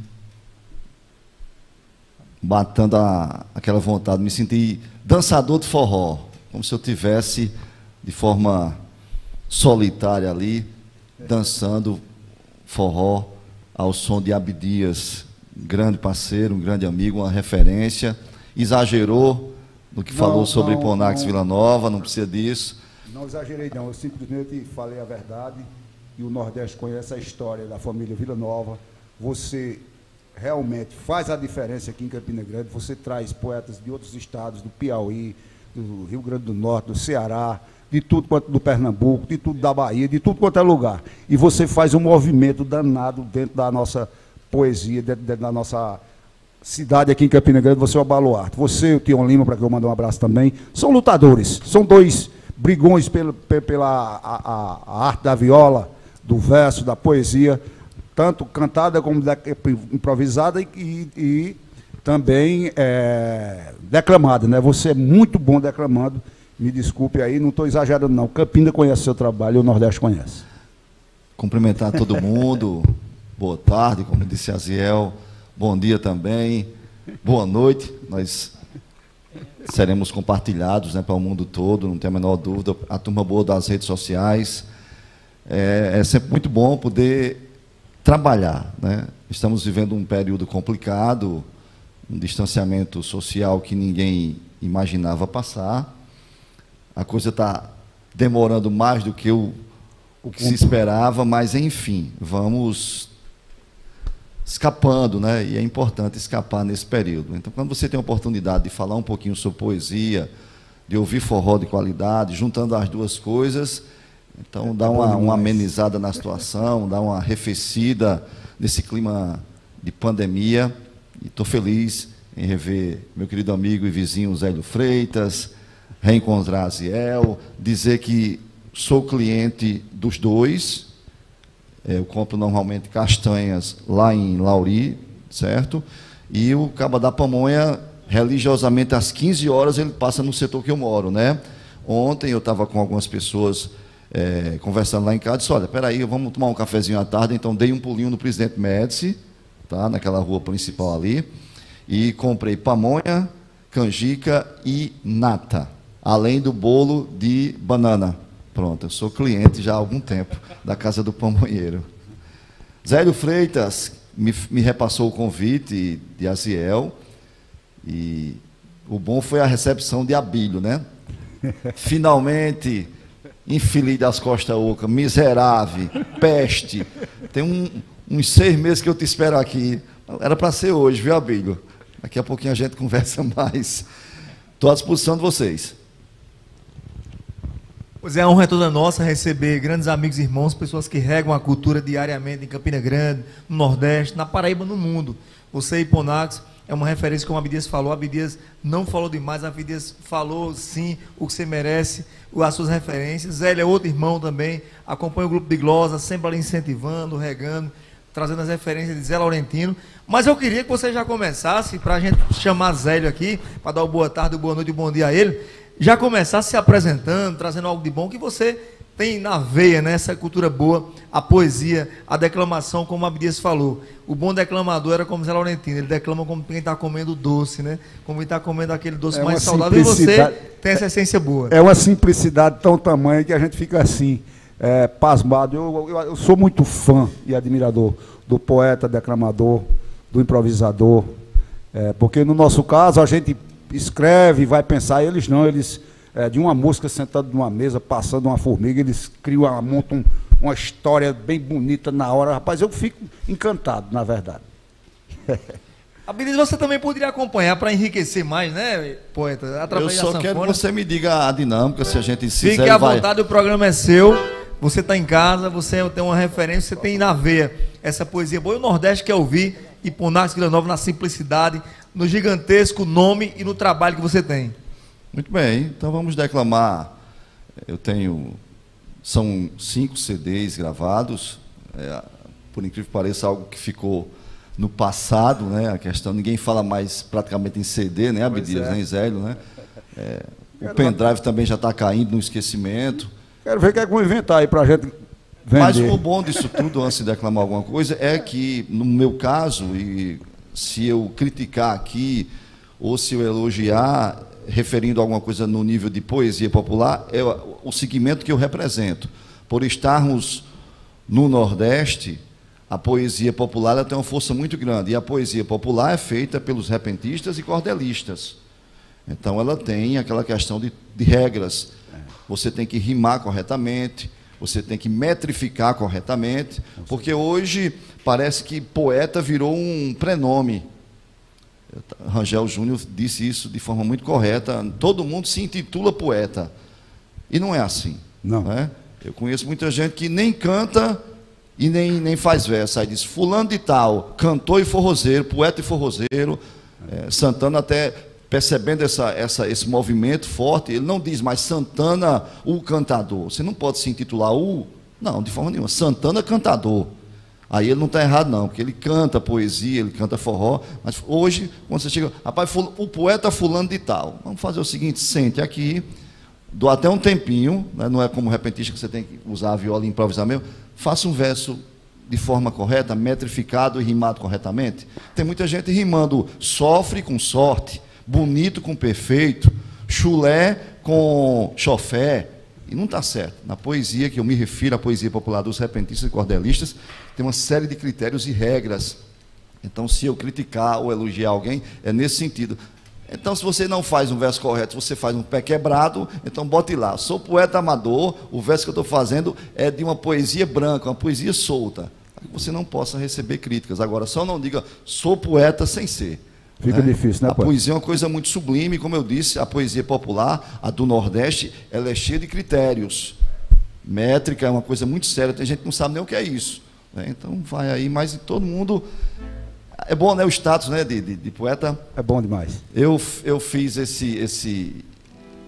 [SPEAKER 5] batendo a- aquela vontade, me senti dançador de forró, como se eu tivesse de forma solitária ali dançando forró ao som de Abdias, grande parceiro, um grande amigo, uma referência. Exagerou no que
[SPEAKER 1] Não,
[SPEAKER 5] falou sobre
[SPEAKER 1] não,
[SPEAKER 5] Ponax
[SPEAKER 1] não.
[SPEAKER 5] Vila Nova, não precisa disso.
[SPEAKER 1] Não exagerei, não. Eu simplesmente falei a verdade e o Nordeste conhece a história da família Vila Nova. Você realmente faz a diferença aqui em Campina Grande. Você traz poetas de outros estados, do Piauí, do Rio Grande do Norte, do Ceará, de tudo quanto do Pernambuco, de tudo da Bahia, de tudo quanto é lugar. E você faz um movimento danado dentro da nossa poesia, dentro, dentro da nossa cidade aqui em Campina Grande, você é o baluarte. Você e o Tião Lima, para que eu mande um abraço também, são lutadores. São dois brigões pela, pe- pela a, a- a arte da viola, do verso, da poesia, tanto cantada como de- improvisada e, e- e também é, declamada. Né? Você é muito bom declamando. Me desculpe aí, não estou exagerando não. Campina conhece seu trabalho e o Nordeste conhece.
[SPEAKER 5] Cumprimentar todo mundo. Boa tarde, como disse Aziel. Bom dia também. Boa noite. Nós seremos compartilhados né, para o mundo todo, não tem a menor dúvida. A turma boa das redes sociais. É, é sempre muito bom poder trabalhar. Né? Estamos vivendo um período complicado, um distanciamento social que ninguém imaginava passar. A coisa está demorando mais do que o, o que se esperava, mas enfim, vamos escapando, né? E é importante escapar nesse período. Então, quando você tem a oportunidade de falar um pouquinho sobre poesia, de ouvir forró de qualidade, juntando as duas coisas, então dá uma, uma amenizada na situação, dá uma arrefecida nesse clima de pandemia. E estou feliz em rever meu querido amigo e vizinho Zélio Freitas, reencontrar Aziel, dizer que sou cliente dos dois. É, eu compro normalmente castanhas lá em Lauri, certo? E o Caba da Pamonha, religiosamente às 15 horas, ele passa no setor que eu moro, né? Ontem eu estava com algumas pessoas é, conversando lá em casa, disse, olha, peraí, vamos tomar um cafezinho à tarde, então dei um pulinho no Presidente Médici, tá? naquela rua principal ali, e comprei pamonha, canjica e nata, além do bolo de banana. Pronto, eu sou cliente já há algum tempo da Casa do Pamonheiro. Zélio Freitas me, me repassou o convite de Aziel, e o bom foi a recepção de Abílio, né? Finalmente, infeliz das costas oca, miserável, peste. Tem um, uns seis meses que eu te espero aqui. Era para ser hoje, viu, Abílio? Daqui a pouquinho a gente conversa mais. Estou à disposição de vocês.
[SPEAKER 3] Pois é, a honra é toda nossa receber grandes amigos e irmãos, pessoas que regam a cultura diariamente em Campina Grande, no Nordeste, na Paraíba, no mundo. Você e Ponax é uma referência, como a Abdias falou. A Abdias não falou demais, a Abdias falou sim o que você merece, as suas referências. Zé é outro irmão também, acompanha o grupo de Glosa, sempre ali incentivando, regando, trazendo as referências de Zé Laurentino. Mas eu queria que você já começasse, para a gente chamar Zélio aqui, para dar o boa tarde, boa noite e bom dia a ele já começar se apresentando, trazendo algo de bom que você tem na veia, né, essa cultura boa, a poesia, a declamação, como a Abdias falou. O bom declamador era como Zé Laurentino, ele declama como quem está comendo doce, né? Como quem está comendo aquele doce é mais saudável. E você tem essa essência boa.
[SPEAKER 1] É uma simplicidade tão tamanha que a gente fica assim, é, pasmado. Eu, eu, eu sou muito fã e admirador do poeta, declamador, do improvisador, é, porque no nosso caso a gente escreve, vai pensar. Eles não, eles, é, de uma mosca sentada numa mesa, passando uma formiga, eles criam, montam uma história bem bonita na hora. Rapaz, eu fico encantado, na verdade.
[SPEAKER 3] Abeliz, você também poderia acompanhar para enriquecer mais, né, poeta?
[SPEAKER 5] Através eu só quero que você me diga a dinâmica, se a gente se
[SPEAKER 3] Fique à vai... vontade, o programa é seu. Você está em casa, você tem uma referência, você tem na veia essa poesia boa. E o Nordeste quer ouvir, e Ponax Vila Nova na simplicidade, no gigantesco nome e no trabalho que você tem.
[SPEAKER 5] Muito bem, então vamos declamar. Eu tenho. São cinco CDs gravados. É, por incrível que pareça, algo que ficou no passado, né? A questão, ninguém fala mais praticamente em CD, né, Abdias, é. nem Zélio, né? É, o pendrive também já está caindo no esquecimento.
[SPEAKER 1] Quero ver o que é que vão inventar aí para a gente vender.
[SPEAKER 5] Mas o bom disso tudo, antes de declamar alguma coisa, é que, no meu caso, e se eu criticar aqui ou se eu elogiar, referindo alguma coisa no nível de poesia popular, é o segmento que eu represento. Por estarmos no Nordeste, a poesia popular tem uma força muito grande. E a poesia popular é feita pelos repentistas e cordelistas. Então ela tem aquela questão de, de regras. Você tem que rimar corretamente, você tem que metrificar corretamente, porque hoje parece que poeta virou um prenome. Rangel Júnior disse isso de forma muito correta. Todo mundo se intitula poeta. E não é assim.
[SPEAKER 1] Não.
[SPEAKER 5] Né? Eu conheço muita gente que nem canta e nem, nem faz verso. Aí diz, fulano de tal, cantor e forrozeiro, poeta e forrozeiro. É, Santana até percebendo essa, essa, esse movimento forte, ele não diz mais Santana, o cantador. Você não pode se intitular o. Não, de forma nenhuma. Santana, cantador. Aí ele não está errado, não, porque ele canta poesia, ele canta forró. Mas hoje, quando você chega, rapaz, o poeta fulano de tal. Vamos fazer o seguinte: sente aqui, dou até um tempinho, né, não é como repentista que você tem que usar a viola e improvisar mesmo. Faça um verso de forma correta, metrificado e rimado corretamente. Tem muita gente rimando sofre com sorte, bonito com perfeito, chulé com chofé. E não está certo. Na poesia, que eu me refiro à poesia popular dos repentistas e cordelistas, tem uma série de critérios e regras. Então, se eu criticar ou elogiar alguém, é nesse sentido. Então, se você não faz um verso correto, você faz um pé quebrado, então bote lá. Sou poeta amador, o verso que eu estou fazendo é de uma poesia branca, uma poesia solta. Para que você não possa receber críticas. Agora, só não diga, sou poeta sem ser.
[SPEAKER 1] Fica né? difícil, né,
[SPEAKER 5] A poesia é uma coisa muito sublime, como eu disse, a poesia popular, a do Nordeste, ela é cheia de critérios. Métrica é uma coisa muito séria, tem gente que não sabe nem o que é isso. Né? Então vai aí, mas todo mundo. É bom, né? O status né, de, de, de poeta.
[SPEAKER 1] É bom demais.
[SPEAKER 5] Eu, eu fiz esse, esse.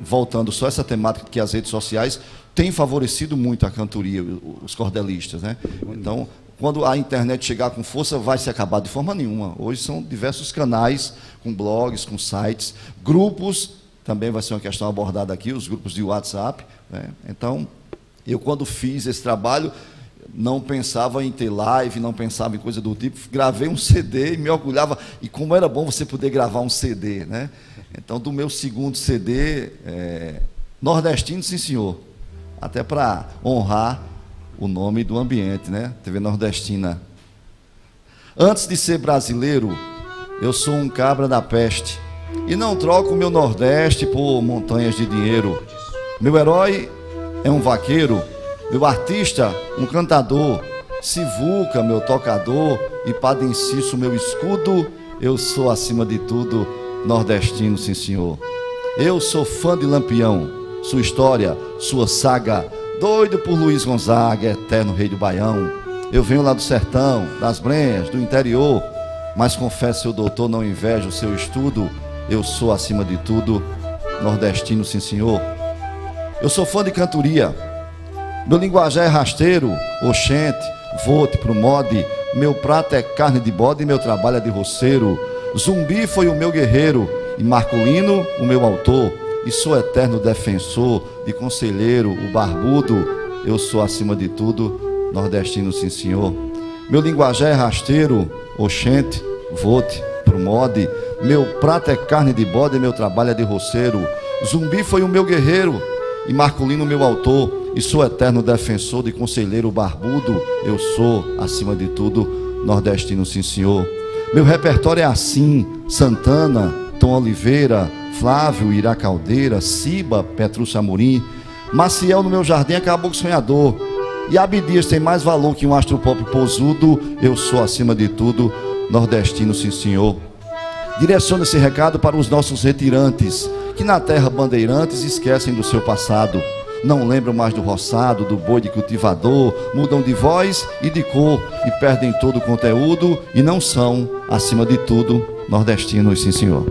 [SPEAKER 5] Voltando só essa temática que as redes sociais têm favorecido muito a cantoria, os cordelistas, né? Então, quando a internet chegar com força, vai se acabar de forma nenhuma. Hoje são diversos canais, com blogs, com sites, grupos, também vai ser uma questão abordada aqui, os grupos de WhatsApp. Né? Então, eu quando fiz esse trabalho, não pensava em ter live, não pensava em coisa do tipo, gravei um CD e me orgulhava. E como era bom você poder gravar um CD, né? Então, do meu segundo CD, é, nordestino, sim senhor, até para honrar o nome do ambiente, né? TV Nordestina. Antes de ser brasileiro, eu sou um cabra da peste e não troco meu Nordeste por montanhas de dinheiro. Meu herói é um vaqueiro, meu artista, um cantador, Sivuca, meu tocador, e Padre Inciso, meu escudo, eu sou acima de tudo nordestino, sim senhor. Eu sou fã de Lampião, sua história, sua saga, doido por Luiz Gonzaga, eterno rei do Baião. Eu venho lá do sertão, das brenhas, do interior, mas confesso, seu doutor, não invejo o seu estudo, eu sou acima de tudo nordestino, sim senhor. Eu sou fã de cantoria, meu linguajar é rasteiro, oxente, vote pro mod, meu prato é carne de bode e meu trabalho é de roceiro. Zumbi foi o meu guerreiro, e Marcolino, o meu autor, e sou eterno defensor de conselheiro, o barbudo, eu sou acima de tudo, nordestino sim senhor. Meu linguajar é rasteiro, oxente, vote, pro mod, meu prato é carne de bode e meu trabalho é de roceiro. Zumbi foi o meu guerreiro, e Marcolino meu autor, e sou eterno defensor de conselheiro barbudo, eu sou, acima de tudo, nordestino sim senhor. Meu repertório é assim, Santana, Tom Oliveira, Flávio Ira Caldeira, Ciba, Petrúcio Amorim, Maciel no meu jardim acabou com sonhador. E Abdias tem mais valor que um astropop posudo. Eu sou, acima de tudo, nordestino, sim senhor. Direciona esse recado para os nossos retirantes, que na terra bandeirantes esquecem do seu passado. Não lembram mais do roçado, do boi de cultivador, mudam de voz e de cor e perdem todo o conteúdo e não são, acima de tudo, nordestinos, sim senhor.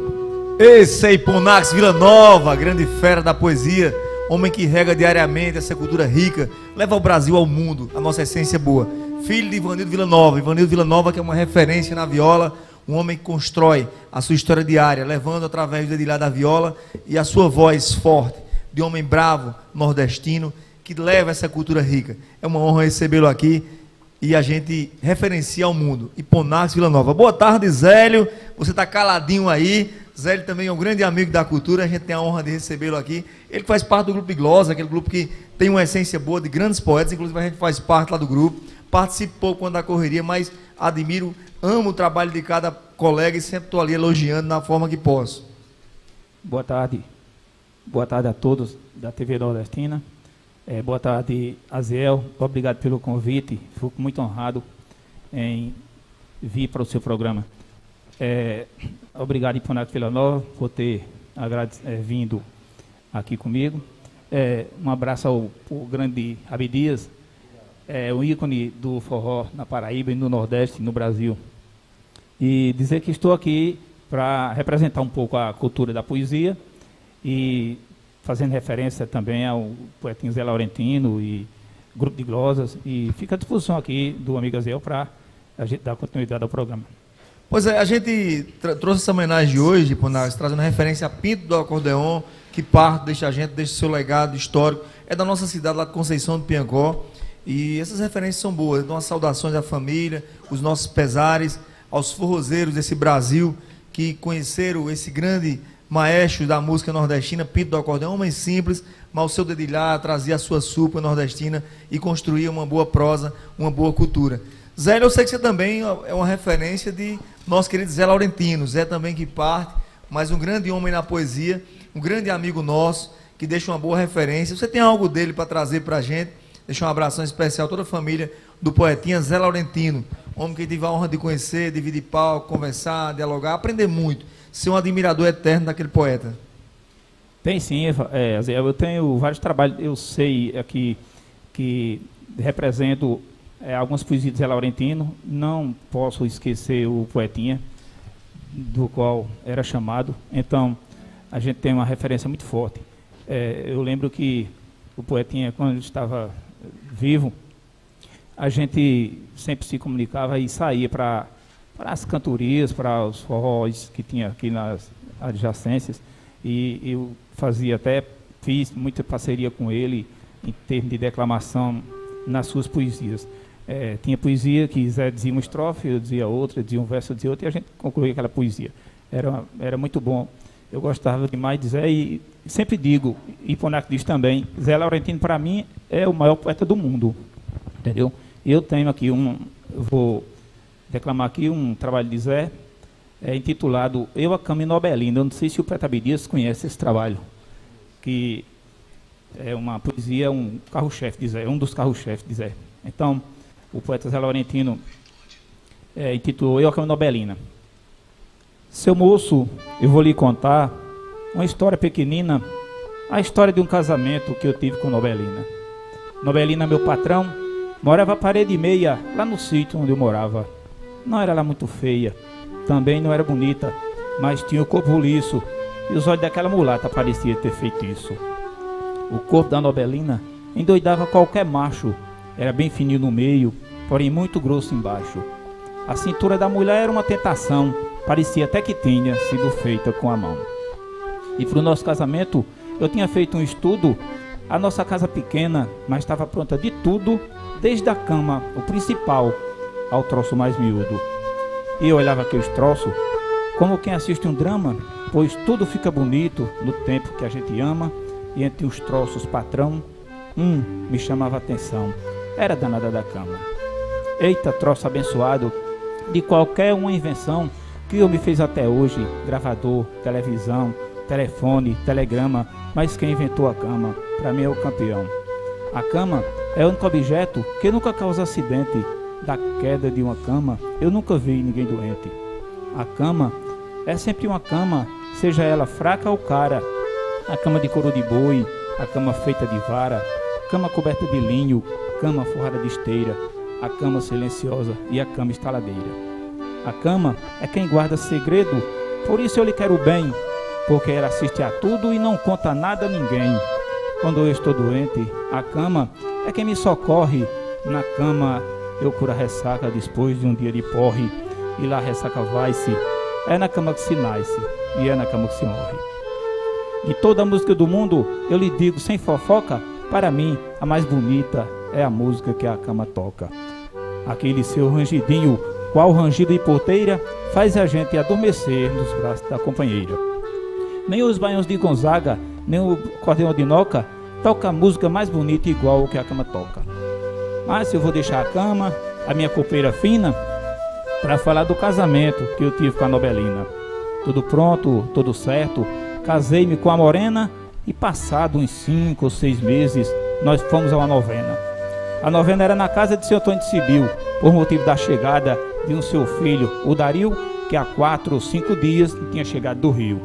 [SPEAKER 3] Esse é Iponax Vila Nova, grande fera da poesia, homem que rega diariamente essa cultura rica, leva o Brasil ao mundo, a nossa essência boa. Filho de Ivanildo Vila Nova, Ivanildo Vila Nova que é uma referência na viola, um homem que constrói a sua história diária, levando através do dedilhar da viola e a sua voz forte, de homem bravo, nordestino, que leva essa cultura rica. É uma honra recebê-lo aqui e a gente referencia ao mundo. Iponax Vila Nova. Boa tarde, Zélio. Você está caladinho aí. Zélio também é um grande amigo da cultura, a gente tem a honra de recebê-lo aqui. Ele faz parte do grupo de Glosa, aquele grupo que tem uma essência boa de grandes poetas, inclusive a gente faz parte lá do grupo. Participo pouco quando da correria, mas admiro, amo o trabalho de cada colega e sempre estou ali elogiando na forma que posso.
[SPEAKER 6] Boa tarde. Boa tarde a todos da TV Nordestina. É, boa tarde, Aziel. Obrigado pelo convite. Fico muito honrado em vir para o seu programa. É, obrigado, Iponato Vila Nova, por ter é, vindo aqui comigo. É, um abraço ao, ao grande Abdias, é, um ícone do forró na Paraíba e no Nordeste, no Brasil. E dizer que estou aqui para representar um pouco a cultura da poesia e fazendo referência também ao poetinho Zé Laurentino e grupo de glosas. E fica à disposição aqui do amigo Zé para a gente dar continuidade ao programa.
[SPEAKER 3] Pois é, a gente trouxe essa homenagem de hoje, Ponares, trazendo referência a Pinto do Acordeon, que parte, deixa a gente, deixa seu legado histórico. É da nossa cidade, lá de Conceição do Piancó. E essas referências são boas. Então, as saudações à família, os nossos pesares, aos forrozeiros desse Brasil que conheceram esse grande maestro da música nordestina, Pinto do Acordeão, homem simples, mas o seu dedilhar trazia a sua supa nordestina e construía uma boa prosa, uma boa cultura. Zé, eu sei que você também é uma referência de nosso querido Zé Laurentino. Zé também que parte, mas um grande homem na poesia, um grande amigo nosso, que deixa uma boa referência. Você tem algo dele para trazer para a gente? Deixa um abração especial a toda a família do poetinha Zé Laurentino. Homem que tive a honra de conhecer, dividir palco, conversar, dialogar, aprender muito. Ser um admirador eterno daquele poeta.
[SPEAKER 6] Tem sim, é, eu tenho vários trabalhos, eu sei aqui que represento é, algumas poesias de Zé Laurentino. Não posso esquecer o Poetinha, do qual era chamado. Então, a gente tem uma referência muito forte. É, eu lembro que o Poetinha, quando ele estava vivo, a gente sempre se comunicava e saía para as cantorias, para os forróis que tinha aqui nas adjacências. E eu fazia até, fiz muita parceria com ele em termos de declamação nas suas poesias. É, tinha poesia que Zé dizia uma estrofe, eu dizia outra, dizia um verso, eu dizia outra, e a gente concluía aquela poesia. Era, era muito bom. Eu gostava demais de Zé e sempre digo, e Ponac diz também, Zé Laurentino para mim é o maior poeta do mundo. Entendeu? Eu tenho aqui um, vou declamar aqui um trabalho de Zé, é, intitulado Eu a Caminho Nobelino. Eu não sei se o Abdias conhece esse trabalho, que é uma poesia, um carro-chefe de Zé, um dos carros-chefe de Zé. Então, o poeta Zé Laurentino é, intitulou Eu, a Cama Nobelina. Seu moço, eu vou lhe contar uma história pequenina, a história de um casamento que eu tive com Nobelina. Nobelina, meu patrão, morava parede e meia lá no sítio onde eu morava. Não era lá muito feia, também não era bonita, mas tinha o corpo liso e os olhos daquela mulata pareciam ter feito isso. O corpo da Nobelina endoidava qualquer macho, era bem fininho no meio, porém muito grosso embaixo. A cintura da mulher era uma tentação, parecia até que tinha sido feita com a mão. E para o nosso casamento, eu tinha feito um estudo. A nossa casa pequena, mas estava pronta de tudo, desde a cama, o principal, ao troço mais miúdo. E eu olhava aqueles troços como quem assiste um drama, pois tudo fica bonito no tempo que a gente ama, e entre os troços patrão, um me chamava a atenção. Era danada da cama. Eita, troço abençoado, de qualquer uma invenção que eu me fez até hoje, gravador, televisão, telefone, telegrama, mas quem inventou a cama, para mim é o campeão. A cama é o único objeto que nunca causa acidente. Da queda de uma cama, eu nunca vi ninguém doente. A cama é sempre uma cama, seja ela fraca ou cara. A cama de couro de boi, a cama feita de vara, cama coberta de linho, cama forrada de esteira, a cama silenciosa e a cama estaladeira. A cama é quem guarda segredo, por isso eu lhe quero bem, porque ela assiste a tudo e não conta nada a ninguém. Quando eu estou doente, a cama é quem me socorre. Na cama eu curo a ressaca depois de um dia de porre, e lá a ressaca vai-se. É na cama que se nasce, e é na cama que se morre. De toda a música do mundo, eu lhe digo sem fofoca, para mim a mais bonita é a música que a cama toca. Aquele seu rangidinho, qual rangido de porteira, faz a gente adormecer nos braços da companheira. Nem os baiões de Gonzaga, nem o cordeão de Noca toca a música mais bonita igual o que a cama toca. Mas eu vou deixar a cama, a minha copeira fina, para falar do casamento que eu tive com a Nobelina. Tudo pronto, tudo certo. Casei-me com a Morena e passado uns cinco ou seis meses nós fomos a uma novena. A novena era na casa de seu Antônio de Sibil, por motivo da chegada de um seu filho, o Dario, que há quatro ou cinco dias tinha chegado do Rio.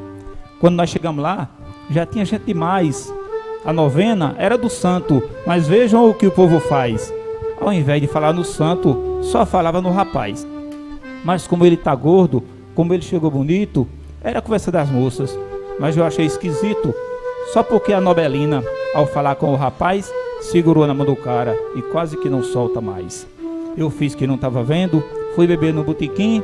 [SPEAKER 6] Quando nós chegamos lá, já tinha gente demais. A novena era do santo, mas vejam o que o povo faz. Ao invés de falar no santo, só falava no rapaz. Mas como ele tá gordo, como ele chegou bonito, era a conversa das moças. Mas eu achei esquisito, só porque a Nobelina, ao falar com o rapaz, segurou na mão do cara e quase que não solta mais. Eu fiz que não estava vendo, fui beber no botequim,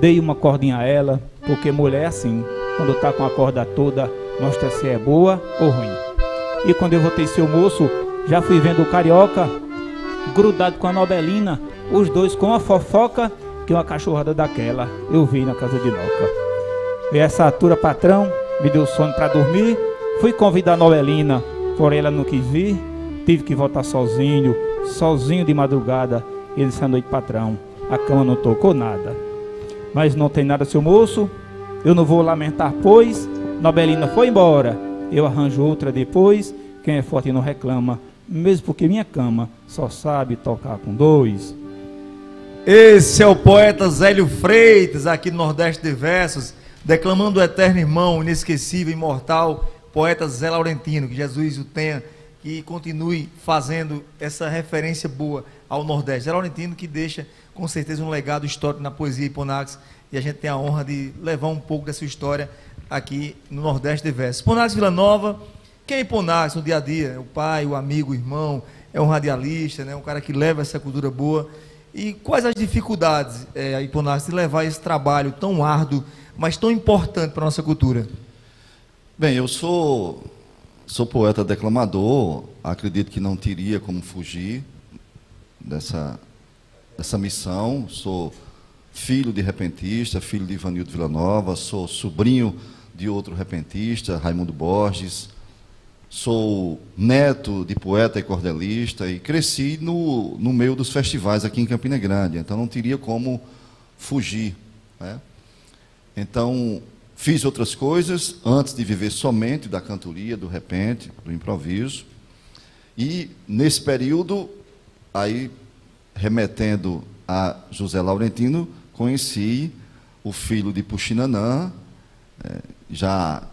[SPEAKER 6] dei uma cordinha a ela, porque mulher é assim, quando tá com a corda toda, mostra se é boa ou ruim. E quando eu voltei seu moço, já fui vendo o carioca grudado com a Nobelina, os dois com a fofoca que uma cachorrada daquela eu vi na casa de Noca. E essa atura patrão me deu sono para dormir, fui convidar a Nobelina, porém ela não quis vir, tive que voltar sozinho, sozinho de madrugada, e disse à noite patrão, a cama não tocou nada. Mas não tem nada, seu moço, eu não vou lamentar, pois Nobelina foi embora. Eu arranjo outra depois. Quem é forte não reclama, mesmo porque minha cama só sabe tocar com dois.
[SPEAKER 3] Esse é o poeta Zélio Freitas, aqui no Nordeste de Versos, declamando o eterno irmão, inesquecível, imortal, poeta Zé Laurentino. Que Jesus o tenha, que continue fazendo essa referência boa ao Nordeste. Zé Laurentino que deixa com certeza um legado histórico na poesia Iponax e a gente tem a honra de levar um pouco dessa história aqui no Nordeste de Versos. Ponax Vila Nova, quem é Ponax no dia a dia? O pai, o amigo, o irmão, é um radialista, né? um cara que leva essa cultura boa. E quais as dificuldades, é, Iponax, de levar esse trabalho tão árduo, mas tão importante para a nossa cultura?
[SPEAKER 5] Bem, eu sou, sou poeta declamador, acredito que não teria como fugir dessa, dessa missão, sou filho de repentista, filho de Ivanildo Villanova, sou sobrinho de outro repentista, Raimundo Borges, sou neto de poeta e cordelista e cresci no, no meio dos festivais aqui em Campina Grande, então não teria como fugir. Né? Então, fiz outras coisas antes de viver somente da cantoria, do repente, do improviso. E nesse período, aí remetendo a José Laurentino, conheci o filho de Puxinanã, é, já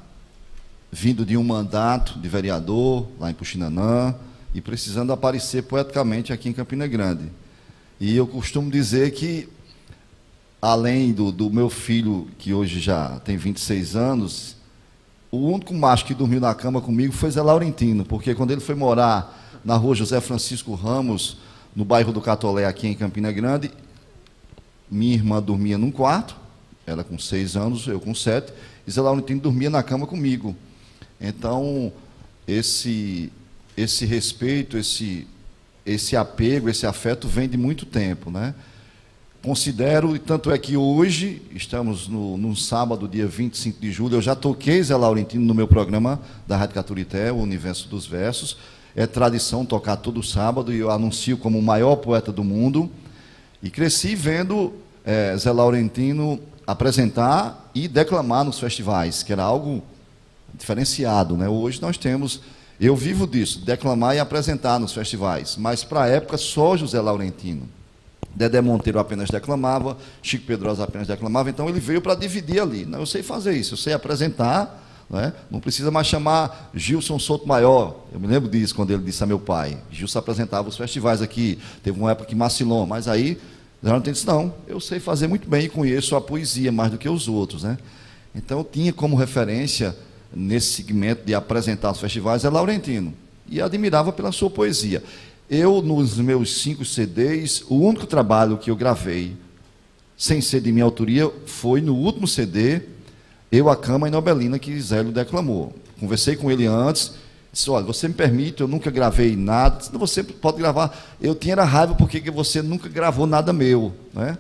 [SPEAKER 5] vindo de um mandato de vereador lá em Puxinanã e precisando aparecer poeticamente aqui em Campina Grande. E eu costumo dizer que, além do, do meu filho, que hoje já tem 26 anos, o único macho que dormiu na cama comigo foi Zé Laurentino, porque quando ele foi morar na rua José Francisco Ramos, no bairro do Catolé, aqui em Campina Grande, minha irmã dormia num quarto, ela com seis anos, eu com sete, e Zé Laurentino dormia na cama comigo. Então, esse, esse respeito, esse, esse apego, esse afeto vem de muito tempo, né? Considero, e tanto é que hoje, estamos no, no sábado, dia 25 de julho, eu já toquei Zé Laurentino no meu programa da Rádio Caturité, o Universo dos Versos. É tradição tocar todo sábado e eu anuncio como o maior poeta do mundo. E cresci vendo é, Zé Laurentino apresentar e declamar nos festivais, que era algo diferenciado. Né? Hoje nós temos, eu vivo disso, declamar e apresentar nos festivais, mas para a época só José Laurentino. Dedé Monteiro apenas declamava, Chico Pedrosa apenas declamava, então ele veio para dividir ali. Não, eu sei fazer isso, eu sei apresentar, né? não precisa mais chamar Gilson Souto Maior. Eu me lembro disso quando ele disse a meu pai. Gilson apresentava os festivais aqui, teve uma época que Macilon, mas aí Jonathan disse, não, eu sei fazer muito bem e conheço a poesia mais do que os outros. Né? Então eu tinha como referência, nesse segmento de apresentar os festivais, é Laurentino. E admirava pela sua poesia. Eu, nos meus cinco CDs, o único trabalho que eu gravei, sem ser de minha autoria, foi no último CD, Eu, a Cama e Nobelina, que Zélio declamou. Conversei com ele antes, disse, olha, você me permite, eu nunca gravei nada, disse, você pode gravar. Eu tinha raiva porque você nunca gravou nada meu, né?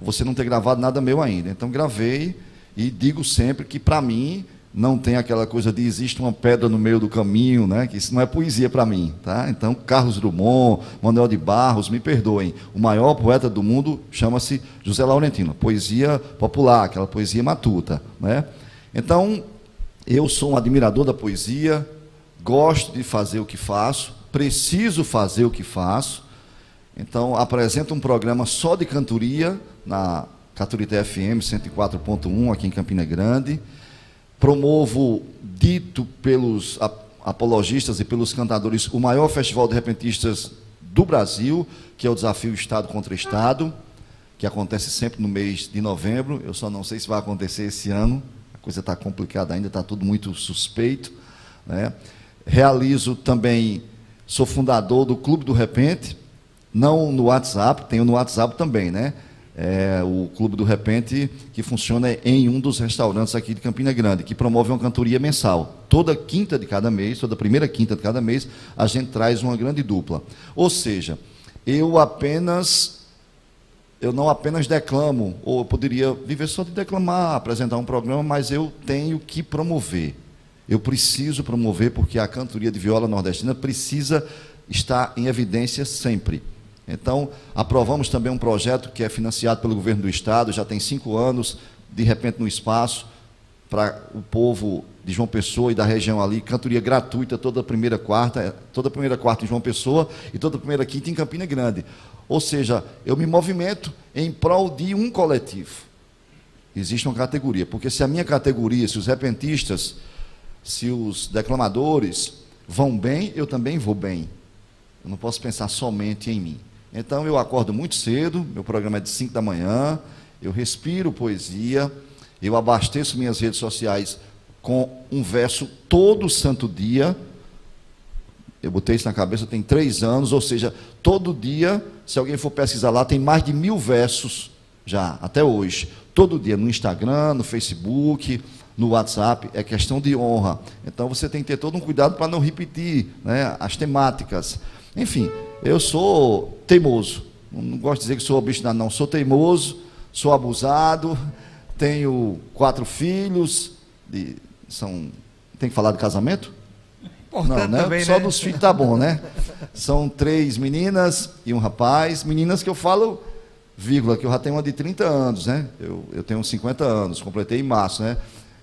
[SPEAKER 5] Você não ter gravado nada meu ainda. Então gravei e digo sempre que para mim não tem aquela coisa de existe uma pedra no meio do caminho, né? Que isso não é poesia para mim, tá? Então, Carlos Drummond, Manuel de Barros, me perdoem, o maior poeta do mundo chama-se José Laurentino, poesia popular, aquela poesia matuta, né? Então, eu sou um admirador da poesia, gosto de fazer o que faço, preciso fazer o que faço. Então, apresento um programa só de cantoria na Caturité FM 104.1 aqui em Campina Grande promovo, dito pelos apologistas e pelos cantadores, o maior festival de repentistas do Brasil, que é o Desafio Estado contra Estado, que acontece sempre no mês de novembro. Eu só não sei se vai acontecer esse ano, a coisa está complicada ainda, está tudo muito suspeito. Né? Realizo também, sou fundador do Clube do Repente, não no WhatsApp, tenho no WhatsApp também, né? É, o Clube do Repente, que funciona em um dos restaurantes aqui de Campina Grande, que promove uma cantoria mensal. Toda quinta de cada mês, toda primeira quinta de cada mês, a gente traz uma grande dupla. Ou seja, eu apenas eu não apenas declamo, ou eu poderia viver só de declamar, apresentar um programa, mas eu tenho que promover. Eu preciso promover porque a cantoria de viola nordestina precisa estar em evidência sempre. Então, aprovamos também um projeto que é financiado pelo governo do Estado, já tem cinco anos, de repente no espaço, para o povo de João Pessoa e da região ali, cantoria gratuita toda primeira quarta, toda primeira quarta em João Pessoa e toda primeira quinta em Campina Grande. Ou seja, eu me movimento em prol de um coletivo. Existe uma categoria, porque se a minha categoria, se os repentistas, se os declamadores vão bem, eu também vou bem. Eu não posso pensar somente em mim. Então eu acordo muito cedo, meu programa é de 5 da manhã, eu respiro poesia, eu abasteço minhas redes sociais com um verso todo santo dia. Eu botei isso na cabeça tem três anos, ou seja, todo dia, se alguém for pesquisar lá, tem mais de mil versos já, até hoje. Todo dia, no Instagram, no Facebook, no WhatsApp, é questão de honra. Então você tem que ter todo um cuidado para não repetir né, as temáticas. Enfim, eu sou teimoso. Não gosto de dizer que sou obstinado, não. Sou teimoso, sou abusado, tenho quatro filhos. De, são, tem que falar de casamento?
[SPEAKER 3] Importante não, né? Também,
[SPEAKER 5] Só
[SPEAKER 3] né?
[SPEAKER 5] dos filhos tá bom, né? São três meninas e um rapaz. Meninas que eu falo, vírgula, que eu já tenho uma de 30 anos, né? Eu, eu tenho 50 anos, completei em março, né?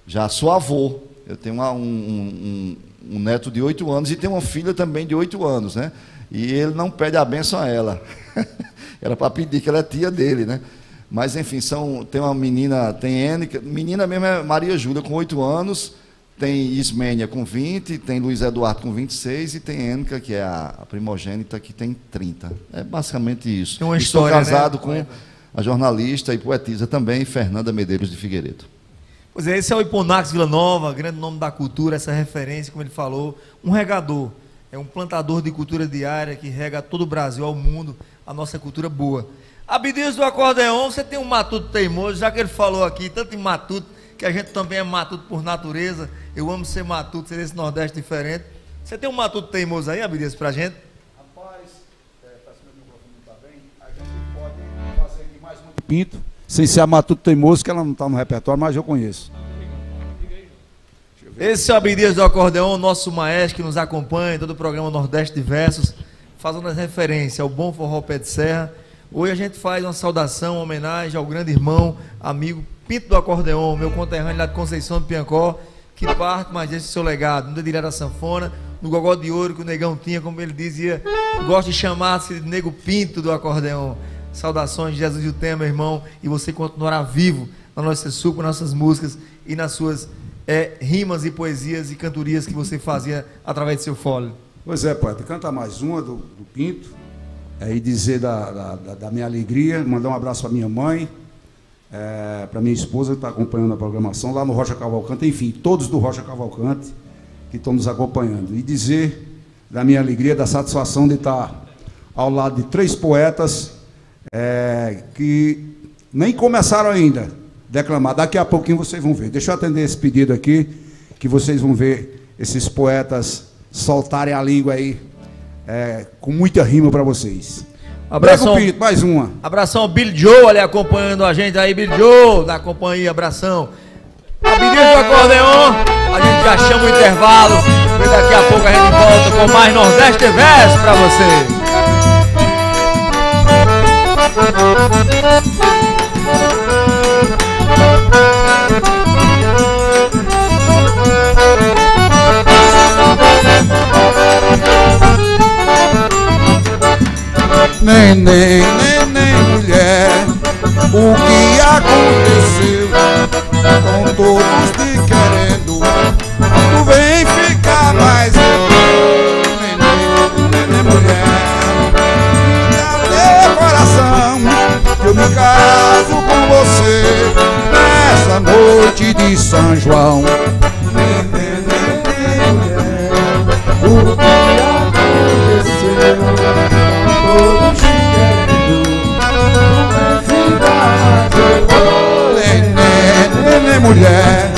[SPEAKER 5] Já sou avô. Eu tenho uma, um, um um neto de oito anos e tem uma filha também de oito anos, né? E ele não pede a benção a ela. Era para pedir que ela é tia dele, né? Mas, enfim, são, tem uma menina, tem N, menina mesmo é Maria Júlia, com oito anos, tem Ismênia com 20, tem Luiz Eduardo com 26 e tem Enca, que é a, primogênita, que tem 30. É basicamente isso.
[SPEAKER 3] Tem uma Estou
[SPEAKER 5] história, casado né? com a jornalista e poetisa também, Fernanda Medeiros de Figueiredo.
[SPEAKER 3] Pois é, esse é o Hiponax Vila Nova, grande nome da cultura, essa referência, como ele falou, um regador. É um plantador de cultura diária que rega todo o Brasil, ao mundo, a nossa cultura boa. Abdias do acordeão, você tem um matuto teimoso, já que ele falou aqui, tanto em matuto, que a gente também é matuto por natureza. Eu amo ser matuto, ser esse Nordeste diferente. Você tem um matuto teimoso aí, Abdias, pra gente?
[SPEAKER 1] Rapaz, é, tá tá bem, a gente pode fazer aqui mais um pinto, sem ser a matuto teimoso, que ela não está no repertório, mas eu conheço.
[SPEAKER 3] Esse é o Abdias do Acordeão, nosso maestro que nos acompanha em todo o programa Nordeste de Versos, fazendo as referências ao Bom Forró Pé de Serra. Hoje a gente faz uma saudação, uma homenagem ao grande irmão, amigo Pinto do Acordeão, meu conterrâneo lá de Conceição do Piancó, que parte mais desse seu legado, no dedilhar da sanfona, no gogó de ouro que o negão tinha, como ele dizia, gosta de chamar-se de nego Pinto do Acordeão. Saudações, Jesus e o tema, irmão, e você continuará vivo na nossa suco, nas nossas músicas e nas suas é, rimas e poesias e cantorias que você fazia através de seu fole.
[SPEAKER 1] Pois é, poeta, canta mais uma do, do Pinto, e dizer da, da, da, minha alegria, mandar um abraço para minha mãe, é, para minha esposa que está acompanhando a programação, lá no Rocha Cavalcante, enfim, todos do Rocha Cavalcante que estão nos acompanhando. E dizer da minha alegria, da satisfação de estar ao lado de três poetas é, que nem começaram ainda, declamar. Daqui a pouquinho vocês vão ver. Deixa eu atender esse pedido aqui, que vocês vão ver esses poetas soltarem a língua aí, é, com muita rima para vocês.
[SPEAKER 3] Abração, Pinto, mais uma. Abração Billy Joe ali acompanhando a gente aí, Billy Joe da companhia, abração. A menina do acordeon, a gente já chama o intervalo, e daqui a pouco a gente volta com mais Nordeste Verso para você.
[SPEAKER 1] Neném, neném, mulher, o que aconteceu com todos te querendo? Tu vem ficar mais neném, neném, mulher, cadê coração que eu me caso com você nessa noite de São João? O que aconteceu? Nenê, mulher,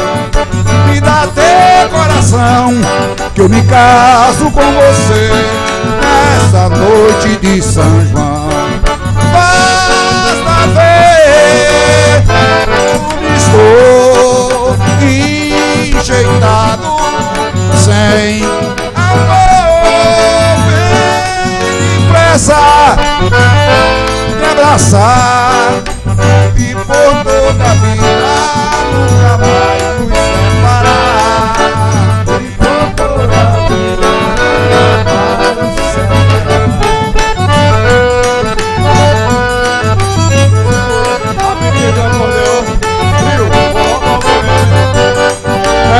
[SPEAKER 1] me dá teu coração, que eu me caso com você nessa noite de São João. Basta ver estou enjeitado sem começar me abraçar e por toda a vida nunca mais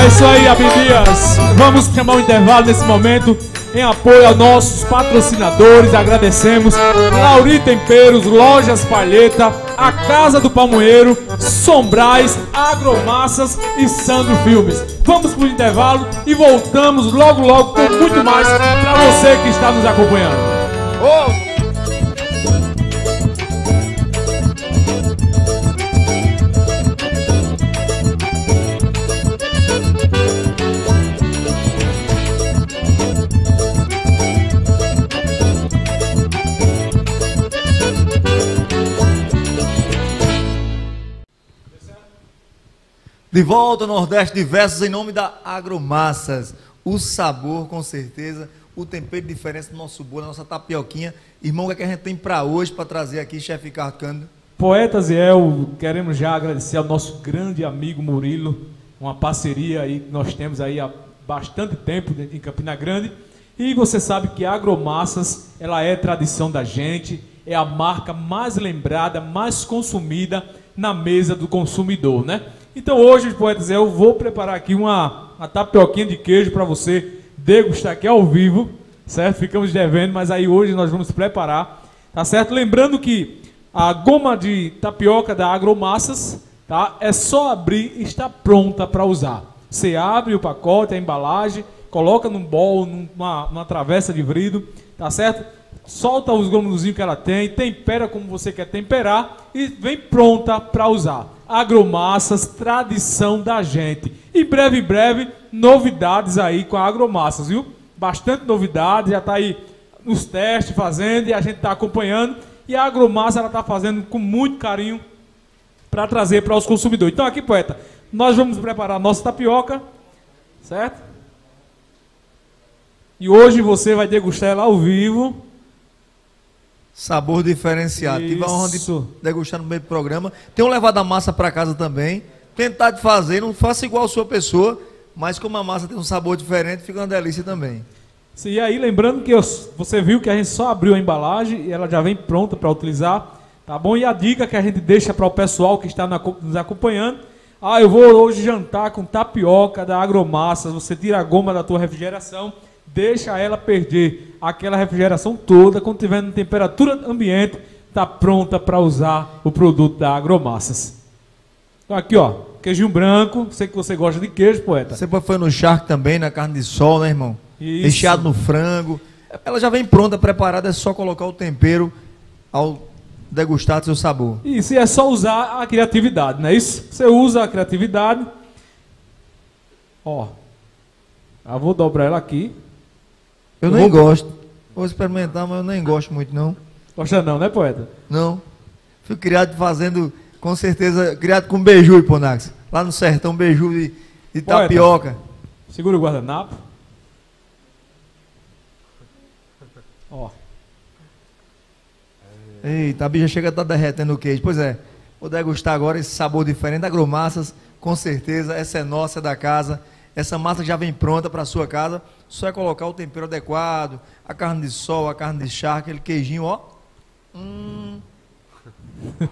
[SPEAKER 4] É isso aí, Abdias. Vamos chamar um intervalo nesse momento em apoio aos nossos patrocinadores. Agradecemos Lauri Temperos, Lojas Palheta, a Casa do Palmoeiro, Sombrais, Agromassas e Sandro Filmes. Vamos para o intervalo e voltamos logo logo com muito mais para você que está nos acompanhando. Oh!
[SPEAKER 3] De volta ao Nordeste Diversos em nome da Agromassas. O sabor, com certeza, o tempero de diferença do nosso bolo, da nossa tapioquinha. Irmão, o que, é que a gente tem para hoje, para trazer aqui, chefe Ricardo Cândido?
[SPEAKER 4] Poeta Ziel, queremos já agradecer ao nosso grande amigo Murilo, uma parceria aí que nós temos aí há bastante tempo em Campina Grande. E você sabe que a Agromassas, ela é tradição da gente, é a marca mais lembrada, mais consumida na mesa do consumidor, né? Então hoje, poetas, eu vou preparar aqui uma, uma tapioquinha de queijo para você degustar aqui ao vivo, certo? Ficamos devendo, mas aí hoje nós vamos preparar, tá certo? Lembrando que a goma de tapioca da Agromassas, tá? É só abrir e está pronta para usar. Você abre o pacote, a embalagem, coloca num bol, numa, numa travessa de vidro, tá certo? Solta os gomozinhos que ela tem, tempera como você quer temperar e vem pronta para usar. Agromassas, tradição da gente. E breve, breve, novidades aí com a Agromassas, viu? Bastante novidades, já está aí nos testes fazendo e a gente está acompanhando. E a Agromassa ela está fazendo com muito carinho para trazer para os consumidores. Então aqui, poeta, nós vamos preparar nossa tapioca, certo? E hoje você vai degustar ela ao vivo.
[SPEAKER 3] Sabor diferenciado. Isso. Tive a honra de degustar no meio do programa. Tenho levado a massa para casa também. Tentar de fazer, não faça igual a sua pessoa, mas como a massa tem um sabor diferente, fica uma delícia também.
[SPEAKER 4] Sim, e aí, lembrando que eu, você viu que a gente só abriu a embalagem e ela já vem pronta para utilizar, tá bom? E a dica que a gente deixa para o pessoal que está nos acompanhando, ah, eu vou hoje jantar com tapioca da Agromassas, você tira a goma da tua refrigeração, deixa ela perder aquela refrigeração toda, quando tiver na temperatura ambiente, está pronta para usar o produto da Agromassas. Então aqui, ó, queijinho branco, sei que você gosta de queijo, poeta.
[SPEAKER 3] Você foi no charque também, na carne de sol, né, irmão? Isso. Recheado no frango. Ela já vem pronta, preparada, é só colocar o tempero ao degustar seu sabor.
[SPEAKER 4] Isso, e é só usar a criatividade, não é isso? Você usa a criatividade. Ó, eu vou dobrar ela aqui.
[SPEAKER 3] Eu, nem vou... gosto. Vou experimentar, mas eu nem gosto muito, não.
[SPEAKER 4] Gosta não, né, poeta?
[SPEAKER 3] Não. Fui criado fazendo, com certeza, criado com beiju, Ponax. Lá no sertão, beiju de, de tapioca.
[SPEAKER 4] Segura o guardanapo. Ó.
[SPEAKER 3] Eita, a bicha chega a estar tá derretendo o queijo. Pois é, vou degustar agora esse sabor diferente da Gromassas. Com certeza, essa é nossa, é da casa. Essa massa já vem pronta para a sua casa. Só é colocar o tempero adequado, a carne de sol, a carne de charque, aquele queijinho, ó. Hum.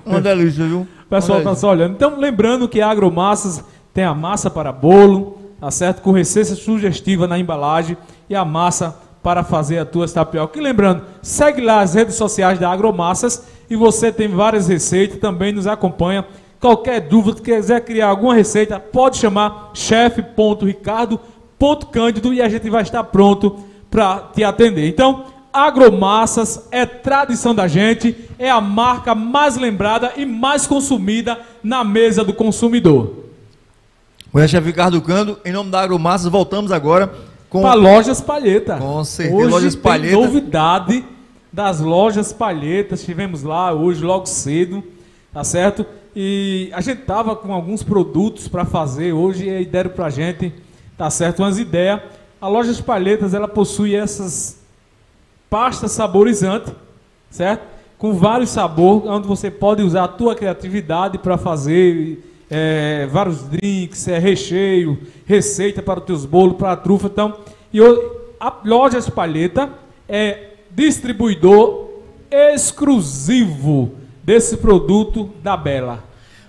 [SPEAKER 3] Uma delícia, viu?
[SPEAKER 4] O pessoal está só olhando. Então, lembrando que a Agromassas tem a massa para bolo, tá certo? Com receita sugestiva na embalagem e a massa para fazer as tuas tapioca. E lembrando, segue lá as redes sociais da Agromassas e você tem várias receitas, também nos acompanha Qualquer dúvida, quiser criar alguma receita, pode chamar chefe.ricardo.cândido e a gente vai estar pronto para te atender. Então, Agromassas é tradição da gente, é a marca mais lembrada e mais consumida na mesa do consumidor.
[SPEAKER 3] O chefe Ricardo Cando, em nome da Agromassas, voltamos agora
[SPEAKER 4] com a Lojas Palheta.
[SPEAKER 3] Com certeza, hoje Lojas
[SPEAKER 4] Palheta. novidade das Lojas Palhetas, estivemos lá hoje logo cedo, tá certo? E a gente tava com alguns produtos para fazer hoje e deram para a gente, tá certo, umas ideias. A loja de palhetas ela possui essas pastas saborizantes, certo? Com vários sabores, onde você pode usar a tua criatividade para fazer é, vários drinks, é, recheio, receita para os teus bolos, para a trufa. Então, e a loja de palheta é distribuidor exclusivo desse produto da Bela.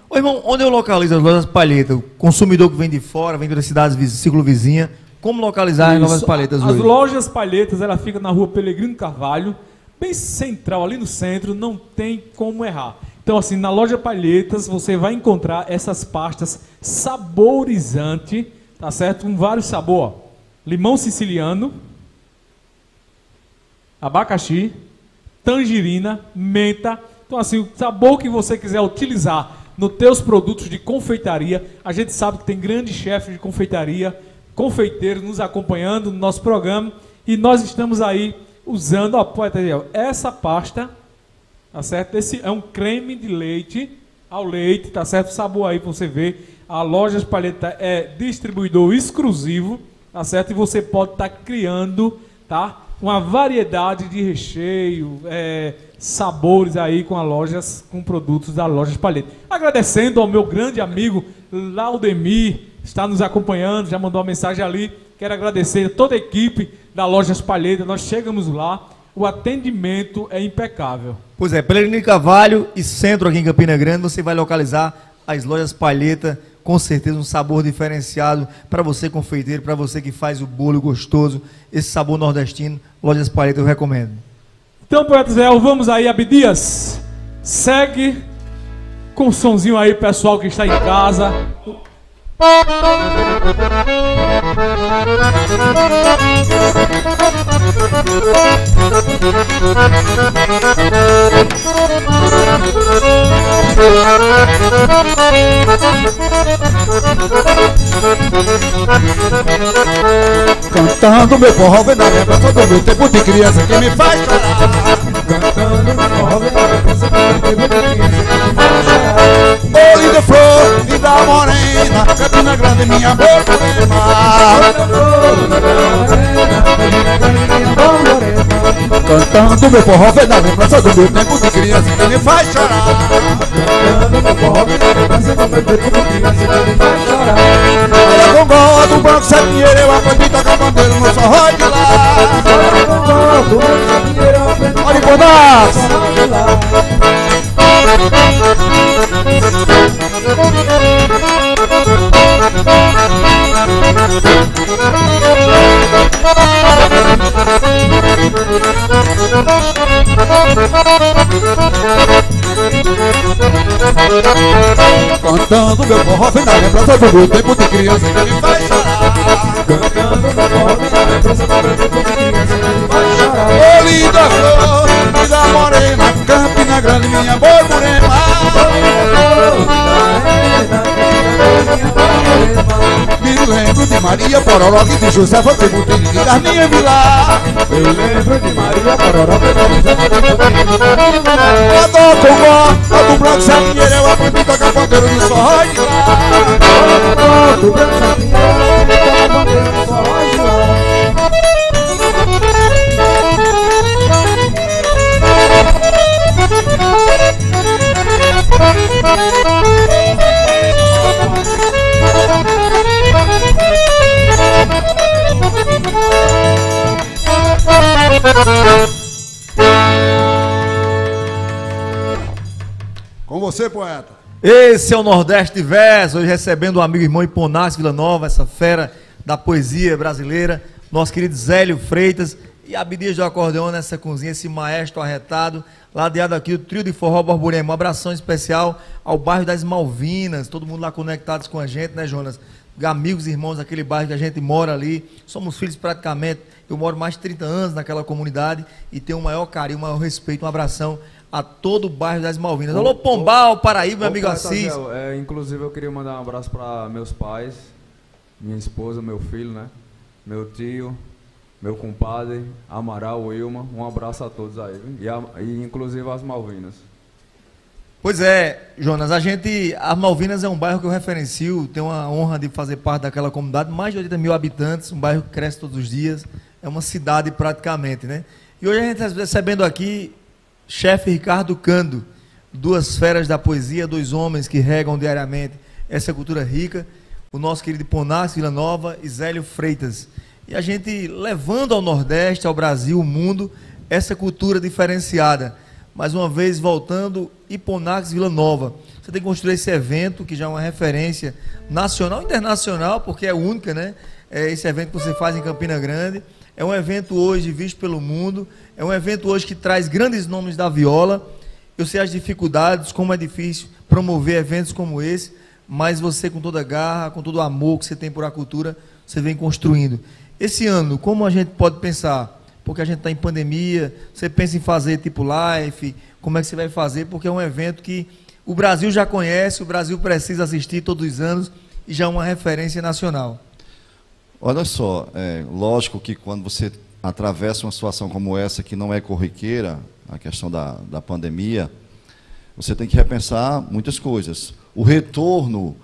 [SPEAKER 3] Ô irmão, onde eu localizo as lojas palhetas? O consumidor que vem de fora, vem das cidades ciclo vizinha, como localizar Isso. as lojas palhetas
[SPEAKER 4] As hoje? lojas palhetas, ela fica na rua Pelegrino Carvalho, bem central, ali no centro, não tem como errar. Então, assim, na loja Palhetas você vai encontrar essas pastas saborizante, tá certo? Com vários sabores. Limão siciliano, abacaxi, tangerina, menta, então, assim, o sabor que você quiser utilizar nos teus produtos de confeitaria, a gente sabe que tem grandes chefes de confeitaria, confeiteiros nos acompanhando no nosso programa e nós estamos aí usando, ó, essa pasta, tá certo? Esse é um creme de leite ao leite, tá certo? O sabor aí você vê. A loja Espalheta é distribuidor exclusivo, tá certo? E você pode estar tá criando, tá? Uma variedade de recheio, é, sabores aí com as lojas, com produtos da loja Palheta. Agradecendo ao meu grande amigo Laudemir, está nos acompanhando, já mandou uma mensagem ali, Quero agradecer a toda a equipe da Loja Palheta. Nós chegamos lá, o atendimento é impecável.
[SPEAKER 3] Pois é, Pellegrini Carvalho e centro aqui em Campina Grande, você vai localizar as lojas Palheta, com certeza um sabor diferenciado para você confeiteiro, para você que faz o bolo gostoso, esse sabor nordestino, lojas Palheta eu recomendo.
[SPEAKER 4] Então, poeta Zé, vamos aí, Abdias. Segue com o somzinho aí, pessoal que está em casa.
[SPEAKER 2] Cantando meu forró, vem da lembrança do meu tempo de criança que me faz chorar. Cantando meu forró, vem da lembrança do meu tempo de criança que me faz chorar. Olho de flor, linda morena, Campina Grande, minha amor morena. Cantando meu forró, vem da lembrança do meu tempo de criança que me faz chorar. Cantando meu forró, vem da lembrança do meu tempo de criança que me faz chorar. Olha com gola do banco, sem dinheiro, eu aprendi a tocar bandeira no forró de lá. Olha com gola do banco, sem dinheiro, eu aprendi a tocar bandeira no forró de lá. Cantando meu forró, vem da lembrança do tempo de criança que me faz chorar. Cantando meu forró, vem da lembrança do tempo de criança que me faz chorar. Ô linda flor, linda morena, Campina Grande, minha boi Me lembro de Maria Pororó e de José Fatima de Carminha Vilar. Eu lembro de Maria Pororó e de José Fatima Eu dou com ó, ó do Branco Sapinheiro, eu aprendi tocar pandeiro no forró de lá. Ó do Branco Sapinheiro, Com você, poeta.
[SPEAKER 3] Esse é o Nordeste Verso, hoje recebendo o amigo irmão Iponax Vila Nova, essa fera da poesia brasileira, nosso querido Zélio Freitas e Abdias do Acordeão nessa cozinha, esse maestro arretado, ladeado aqui o trio de forró Borborema. Um abração especial ao bairro das Malvinas, todo mundo lá conectados com a gente, né, Jonas? Amigos irmãos daquele bairro que a gente mora ali, somos filhos praticamente. Eu moro mais de 30 anos naquela comunidade e tenho o maior carinho, o maior respeito, um abração a todo o bairro das Malvinas. Alô, Pombal, Paraíba, meu amigo Assis.
[SPEAKER 7] É, inclusive eu queria mandar um abraço para meus pais, minha esposa, meu filho, né? Meu tio, meu compadre, Amaral, Wilma. Um abraço a todos aí. E, a- e inclusive as Malvinas.
[SPEAKER 3] Pois é, Jonas, a gente, as Malvinas é um bairro que eu referencio, tenho a honra de fazer parte daquela comunidade, mais de 80 mil habitantes, um bairro que cresce todos os dias, é uma cidade praticamente, né? E hoje a gente está recebendo aqui chefe Ricardo Cando, duas feras da poesia, dois homens que regam diariamente essa cultura rica, o nosso querido Ponax Vila Nova e Zélio Freitas. E a gente levando ao Nordeste, ao Brasil, ao mundo, essa cultura diferenciada. Mais uma vez, voltando, Iponax Vila Nova. Você tem que construir esse evento, que já é uma referência nacional e internacional, porque é única, né? É esse evento que você faz em Campina Grande. É um evento hoje visto pelo mundo. É um evento hoje que traz grandes nomes da viola. Eu sei as dificuldades, como é difícil promover eventos como esse, mas você, com toda a garra, com todo o amor que você tem por a cultura, você vem construindo. Esse ano, como a gente pode pensar? Porque a gente está em pandemia, você pensa em fazer tipo live, como é que você vai fazer? Porque é um evento que o Brasil já conhece, o Brasil precisa assistir todos os anos e já é uma referência nacional.
[SPEAKER 5] Olha só, é lógico que quando você atravessa uma situação como essa, que não é corriqueira, a questão da, da pandemia, você tem que repensar muitas coisas. O retorno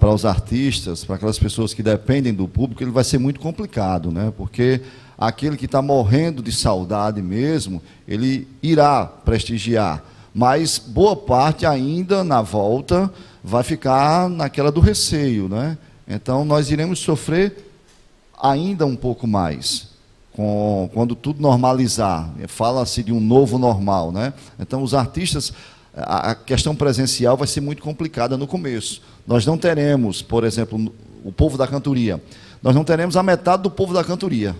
[SPEAKER 5] para os artistas, para aquelas pessoas que dependem do público, ele vai ser muito complicado, né? Porque aquele que está morrendo de saudade mesmo, ele irá prestigiar, mas boa parte ainda na volta vai ficar naquela do receio, né? Então nós iremos sofrer ainda um pouco mais. Com, quando tudo normalizar, fala-se de um novo normal, né? Então os artistas, a, questão presencial vai ser muito complicada no começo. Nós não teremos, por exemplo, o povo da cantoria, nós não teremos a metade do povo da cantoria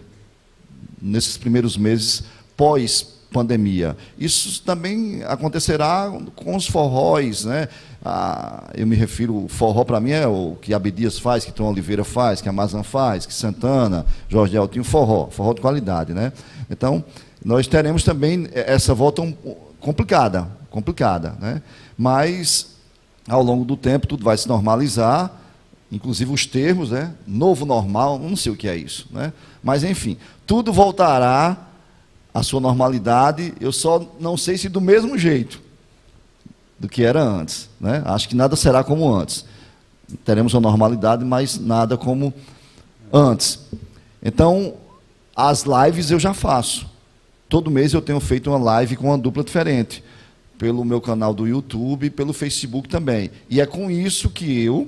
[SPEAKER 5] nesses primeiros meses pós pandemia. Isso também acontecerá com os forróis, né? Ah, eu me refiro, forró para mim é o que Abdias faz, que Tom Oliveira faz, que Amazon faz, que Santana, Jorge Altinho, forró, forró de qualidade, né? Então, nós teremos também essa volta complicada, complicada, né? Mas, ao longo do tempo, tudo vai se normalizar, inclusive os termos, né? Novo normal, não sei o que é isso, né? Mas, enfim, tudo voltará à sua normalidade, eu só não sei se do mesmo jeito do que era antes. Né? Acho que nada será como antes. Teremos uma normalidade, mas nada como antes. Então, as lives eu já faço. Todo mês eu tenho feito uma live com uma dupla diferente. Pelo meu canal do YouTube pelo Facebook também. E é com isso que eu,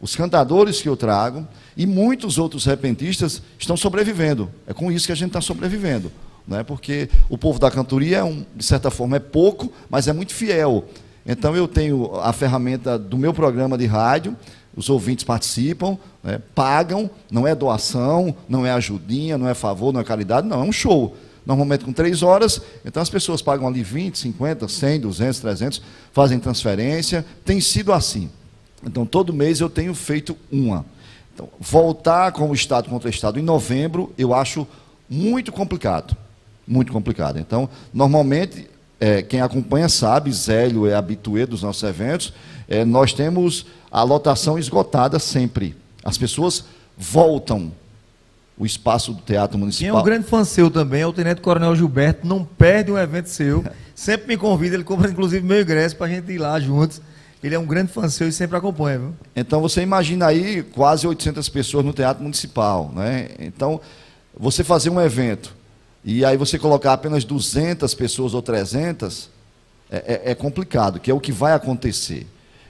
[SPEAKER 5] os cantadores que eu trago e muitos outros repentistas estão sobrevivendo. É com isso que a gente está sobrevivendo. Né? Porque o povo da cantoria, é um, de certa forma, é pouco, mas é muito fiel. Então eu tenho a ferramenta do meu programa de rádio, os ouvintes participam, né, pagam, não é doação, não é ajudinha, não é favor, não é caridade, não, é um show. Normalmente com três horas, então as pessoas pagam ali 20, 50, 100, 200, 300, fazem transferência, tem sido assim. Então todo mês eu tenho feito uma. Então, voltar com o Estado contra o Estado em novembro, eu acho muito complicado. Muito complicado. Então, normalmente, é, quem acompanha sabe, Zélio é habituê dos nossos eventos, é, nós temos a lotação esgotada sempre. As pessoas voltam o espaço do Teatro Municipal.
[SPEAKER 3] Quem é um grande fã seu também é o Tenente Coronel Gilberto, não perde um evento seu, sempre me convida, ele compra inclusive meu ingresso para a gente ir lá juntos. Ele é um grande fã seu e sempre acompanha, viu?
[SPEAKER 5] Então você imagina aí quase 800 pessoas no Teatro Municipal, né? Então, você fazer um evento e aí você colocar apenas 200 pessoas ou 300, é, é, é complicado, que é o que vai acontecer.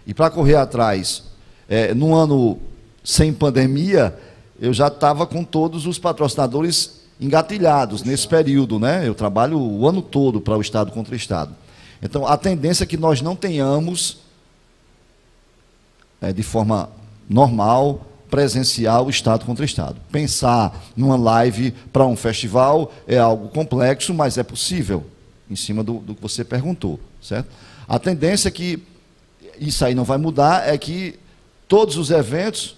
[SPEAKER 5] E para correr atrás, é, no ano sem pandemia, eu já estava com todos os patrocinadores engatilhados nesse período, né? Eu trabalho o ano todo para o Estado contra o Estado. Então, a tendência é que nós não tenhamos, é, de forma normal, presencial Estado contra Estado. Pensar numa live para um festival é algo complexo, mas é possível, em cima do, do que você perguntou, certo? A tendência é que, isso aí não vai mudar, é que todos os eventos,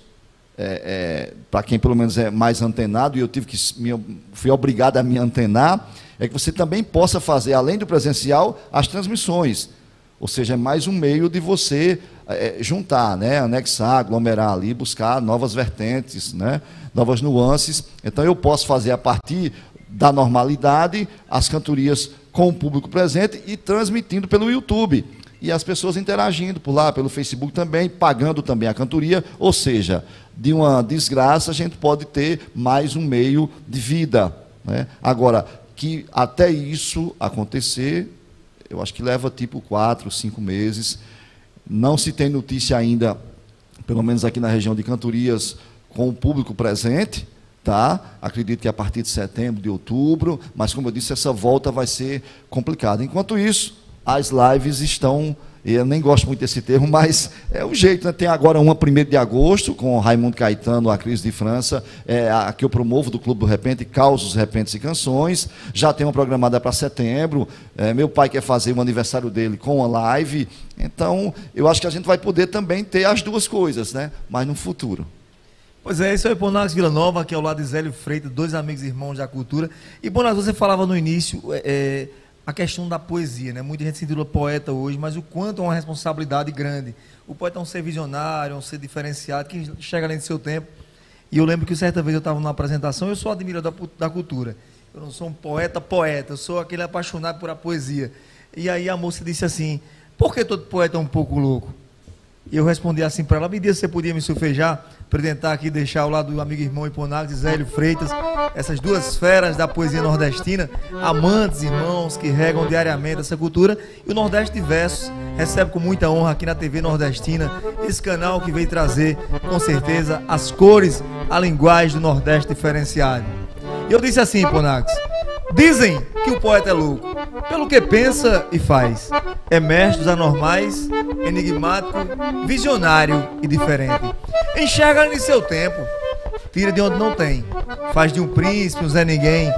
[SPEAKER 5] é, é, para quem pelo menos é mais antenado, e eu tive que me, fui obrigado a me antenar, é que você também possa fazer, além do presencial, as transmissões. Ou seja, é mais um meio de você é, juntar, né, anexar, aglomerar ali, buscar novas vertentes, né, novas nuances. Então eu posso fazer a partir da normalidade as cantorias com o público presente e transmitindo pelo YouTube. E as pessoas interagindo por lá, pelo Facebook também, pagando também a cantoria. Ou seja, de uma desgraça a gente pode ter mais um meio de vida. Né? Agora, que até isso acontecer, eu acho que leva tipo quatro, cinco meses. Não se tem notícia ainda, pelo menos aqui na região de Cantorias, com o público presente, tá? Acredito que a partir de setembro, de outubro, mas como eu disse, essa volta vai ser complicada. Enquanto isso, as lives estão eu nem gosto muito desse termo, mas é o jeito. Né? Tem agora uma 1 de agosto, com Raimundo Caetano, a Cris de França, é, a, que eu promovo do Clube do Repente, Causos, Repentes e Canções. Já tem uma programada para setembro. É, meu pai quer fazer o aniversário dele com uma live. Então, eu acho que a gente vai poder também ter as duas coisas, né? mas no futuro.
[SPEAKER 3] Pois é, isso é Bonax Vila Nova, aqui ao lado de Zélio Freitas, dois amigos irmãos da cultura. E Bonax, você falava no início. É, é a questão da poesia, né? Muita gente se intitula poeta hoje, mas o quanto é uma responsabilidade grande. O poeta é um ser visionário, é um ser diferenciado, que chega além do seu tempo. E eu lembro que certa vez eu estava numa apresentação, eu sou admirador da, da cultura. Eu não sou um poeta poeta, eu sou aquele apaixonado por a poesia. E aí a moça disse assim: "Por que todo poeta é um pouco louco?" E eu respondi assim para ela: "Me diz se você podia me sufejar?" apresentar aqui, deixar ao lado do amigo irmão Iponax Zélio Freitas, essas duas feras da poesia nordestina, amantes, irmãos que regam diariamente essa cultura. E o Nordeste de Versos recebe com muita honra aqui na TV Nordestina esse canal que veio trazer, com certeza, as cores a linguagem do Nordeste diferenciado. E eu disse assim, Ponax, dizem que o poeta é louco, pelo que pensa e faz. É mestre dos anormais, enigmático, visionário e diferente. Enxerga em seu tempo, tira de onde não tem, faz de um príncipe um Zé Ninguém,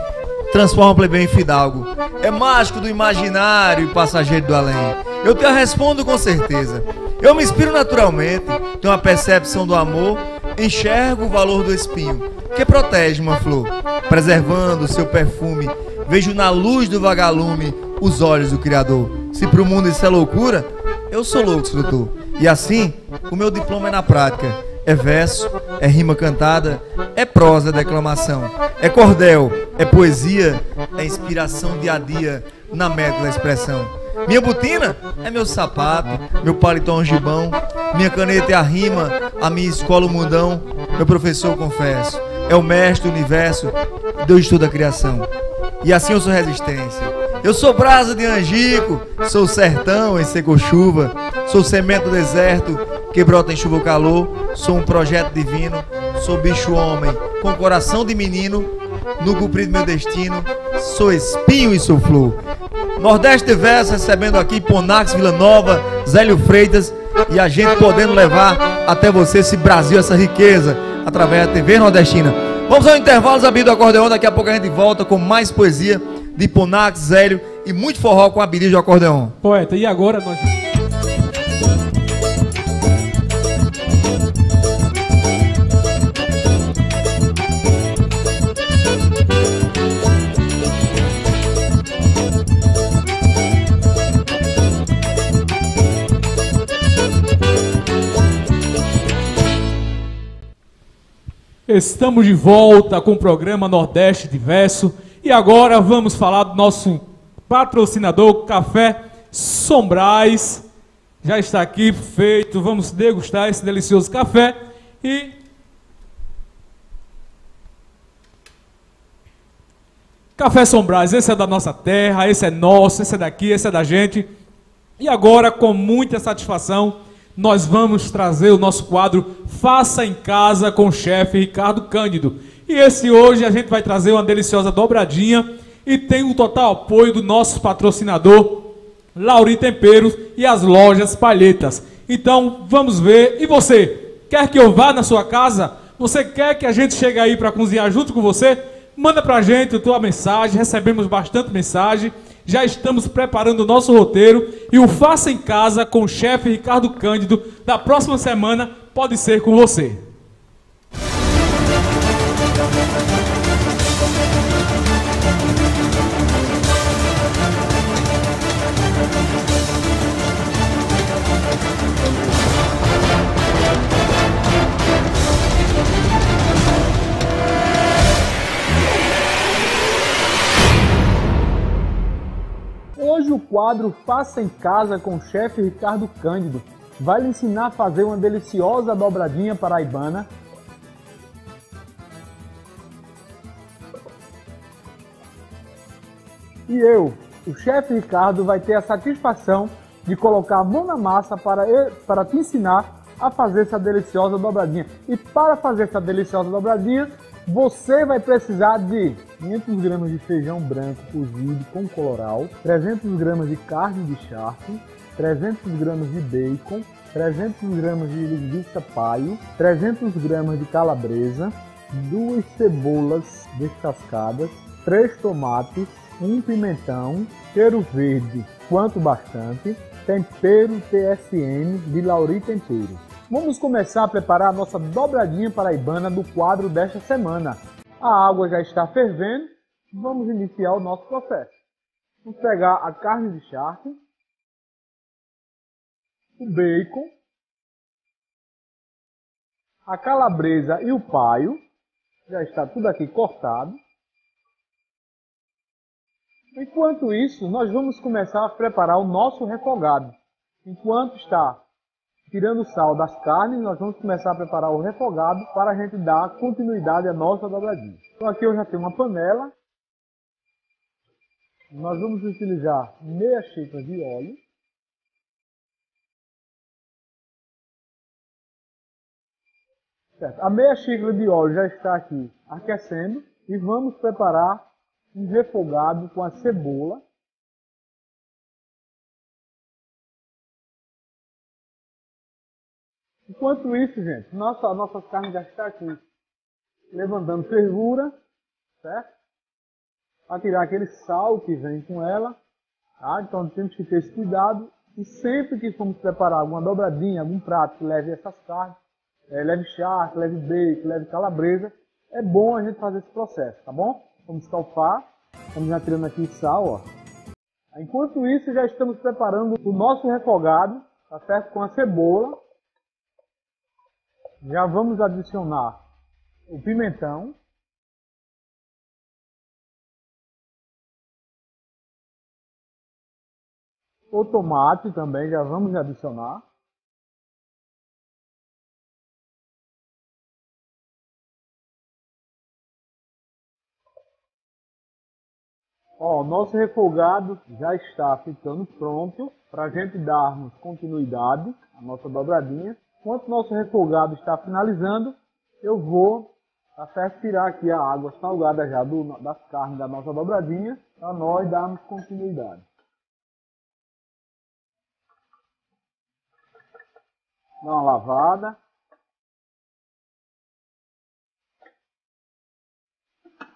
[SPEAKER 3] transforma o plebeu em fidalgo. É mágico do imaginário e passageiro do além. Eu te respondo com certeza. Eu me inspiro naturalmente, tenho uma percepção do amor, enxergo o valor do espinho, que protege uma flor, preservando seu perfume. Vejo na luz do vagalume os olhos do Criador. Se para o mundo isso é loucura, eu sou louco, escritor. E assim, o meu diploma é na prática. É verso, é rima cantada, é prosa, é declamação, é cordel, é poesia, é inspiração dia a dia na meta da expressão. Minha botina é meu sapato, meu paletó é gibão, minha caneta é a rima, a minha escola o mundão, meu professor confesso, é o mestre do universo, Deus estuda a criação. E assim eu sou resistência. Eu sou brasa de Angico, sou sertão em seco chuva, sou semente do deserto que brota em chuva ou calor, sou um projeto divino, sou bicho homem, com coração de menino, no cumprir meu destino, sou espinho e sou flor. Nordeste Verso recebendo aqui Ponax Vila Nova, Zélio Freitas e a gente podendo levar até você esse Brasil, essa riqueza, através da TV Nordestina. Vamos ao intervalo, Zabir do Acordeão, daqui a pouco a gente volta com mais poesia de Ponax, Zélio e muito forró com a do acordeão.
[SPEAKER 4] Poeta, e agora nós Estamos de volta com o programa Nordeste Diverso e agora vamos falar do nosso patrocinador Café Sombrais. Já está aqui feito, vamos degustar esse delicioso café e Café Sombrais, esse é da nossa terra, esse é nosso, esse é daqui, esse é da gente. E agora, com muita satisfação, nós vamos trazer o nosso quadro Faça em Casa com o chefe Ricardo Cândido. E esse hoje a gente vai trazer uma deliciosa dobradinha e tem o total apoio do nosso patrocinador Lauri Temperos e as lojas Palhetas. Então vamos ver. E você, quer que eu vá na sua casa? Você quer que a gente chegue aí para cozinhar junto com você? Manda para a gente a tua mensagem, recebemos bastante mensagem já estamos preparando o nosso roteiro e o Faça em Casa com o chefe Ricardo Cândido da próxima semana pode ser com você.
[SPEAKER 8] Hoje o quadro Faça em Casa com o chefe Ricardo Cândido vai lhe ensinar a fazer uma deliciosa dobradinha paraibana. E eu, o chefe Ricardo, vai ter a satisfação de colocar a mão na massa para, para te ensinar a fazer essa deliciosa dobradinha. E para fazer essa deliciosa dobradinha, você vai precisar de 500 gramas de feijão branco cozido com coloral, 300 gramas de carne de charque, 300 gramas de bacon, 300 gramas de linguiça paio, 300 gramas de calabresa, duas cebolas descascadas, três tomates, um pimentão, cheiro verde quanto bastante, tempero TSM de Lauri Tempero. Vamos começar a preparar a nossa dobradinha paraibana do quadro desta semana. A água já está fervendo, vamos iniciar o nosso processo. Vamos pegar a carne de charque, o bacon, a calabresa e o paio, já está tudo aqui cortado. Enquanto isso, nós vamos começar a preparar o nosso refogado. Enquanto está Tirando o sal das carnes, nós vamos começar a preparar o refogado para a gente dar continuidade à nossa dobradinha. Então aqui eu já tenho uma panela. Nós vamos utilizar meia xícara de óleo. Certo. A meia xícara de óleo já está aqui aquecendo e vamos preparar um refogado com a cebola. Enquanto isso, gente, nossa, nossa carne já está aqui levantando fervura, certo? Para tirar aquele sal que vem com ela. Tá? Então temos que ter esse cuidado. E sempre que formos preparar alguma dobradinha, algum prato que leve essas carnes, é, leve charque, leve bacon, leve calabresa, é bom a gente fazer esse processo, tá bom? Vamos escalfar, estamos já tirando aqui sal, ó. Enquanto isso, já estamos preparando o nosso refogado, tá certo? Com a cebola. Já vamos adicionar o pimentão. O tomate também já vamos adicionar. Ó, nosso refogado já está ficando pronto para a gente darmos continuidade à nossa dobradinha. Enquanto nosso refogado está finalizando, eu vou até tirar aqui a água salgada já do, das carnes da nossa dobradinha para nós darmos continuidade. Dá uma lavada.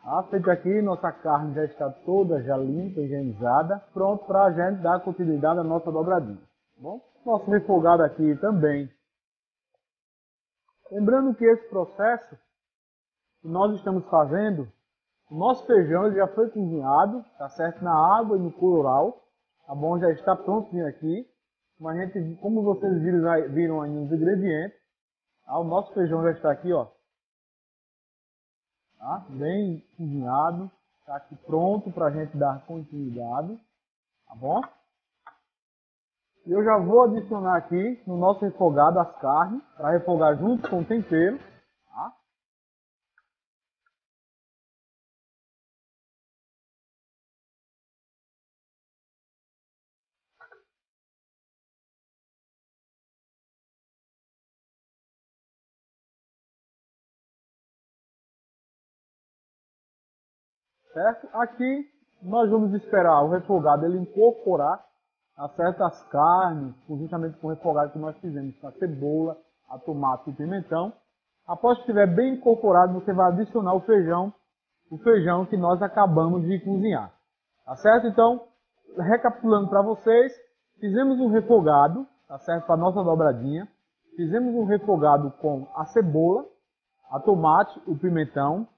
[SPEAKER 8] Ah, feito aqui, nossa carne já está toda já limpa, higienizada, pronto para a gente dar continuidade à nossa dobradinha. Tá bom, nosso refogado aqui também. Lembrando que esse processo que nós estamos fazendo, o nosso feijão já foi cozinhado, tá certo? Na água e no coloral, tá bom? Já está prontinho aqui. Mas a gente, como vocês viram, aí nos ingredientes, tá? o nosso feijão já está aqui, ó, Tá? Bem cozinhado. Está aqui pronto para a gente dar continuidade. Tá bom? Eu já vou adicionar aqui no nosso refogado as carnes, para refogar junto com o tempero. certo? Aqui nós vamos esperar o refogado ele incorporar a certas carnes, juntamente com o refogado que nós fizemos, com a cebola, a tomate e o pimentão. Após que estiver bem incorporado, você vai adicionar o feijão, o feijão que nós acabamos de cozinhar. Tá certo? Então, recapitulando para vocês, fizemos um refogado, tá certo? Para nossa dobradinha. Fizemos um refogado com a cebola, a tomate, o pimentão,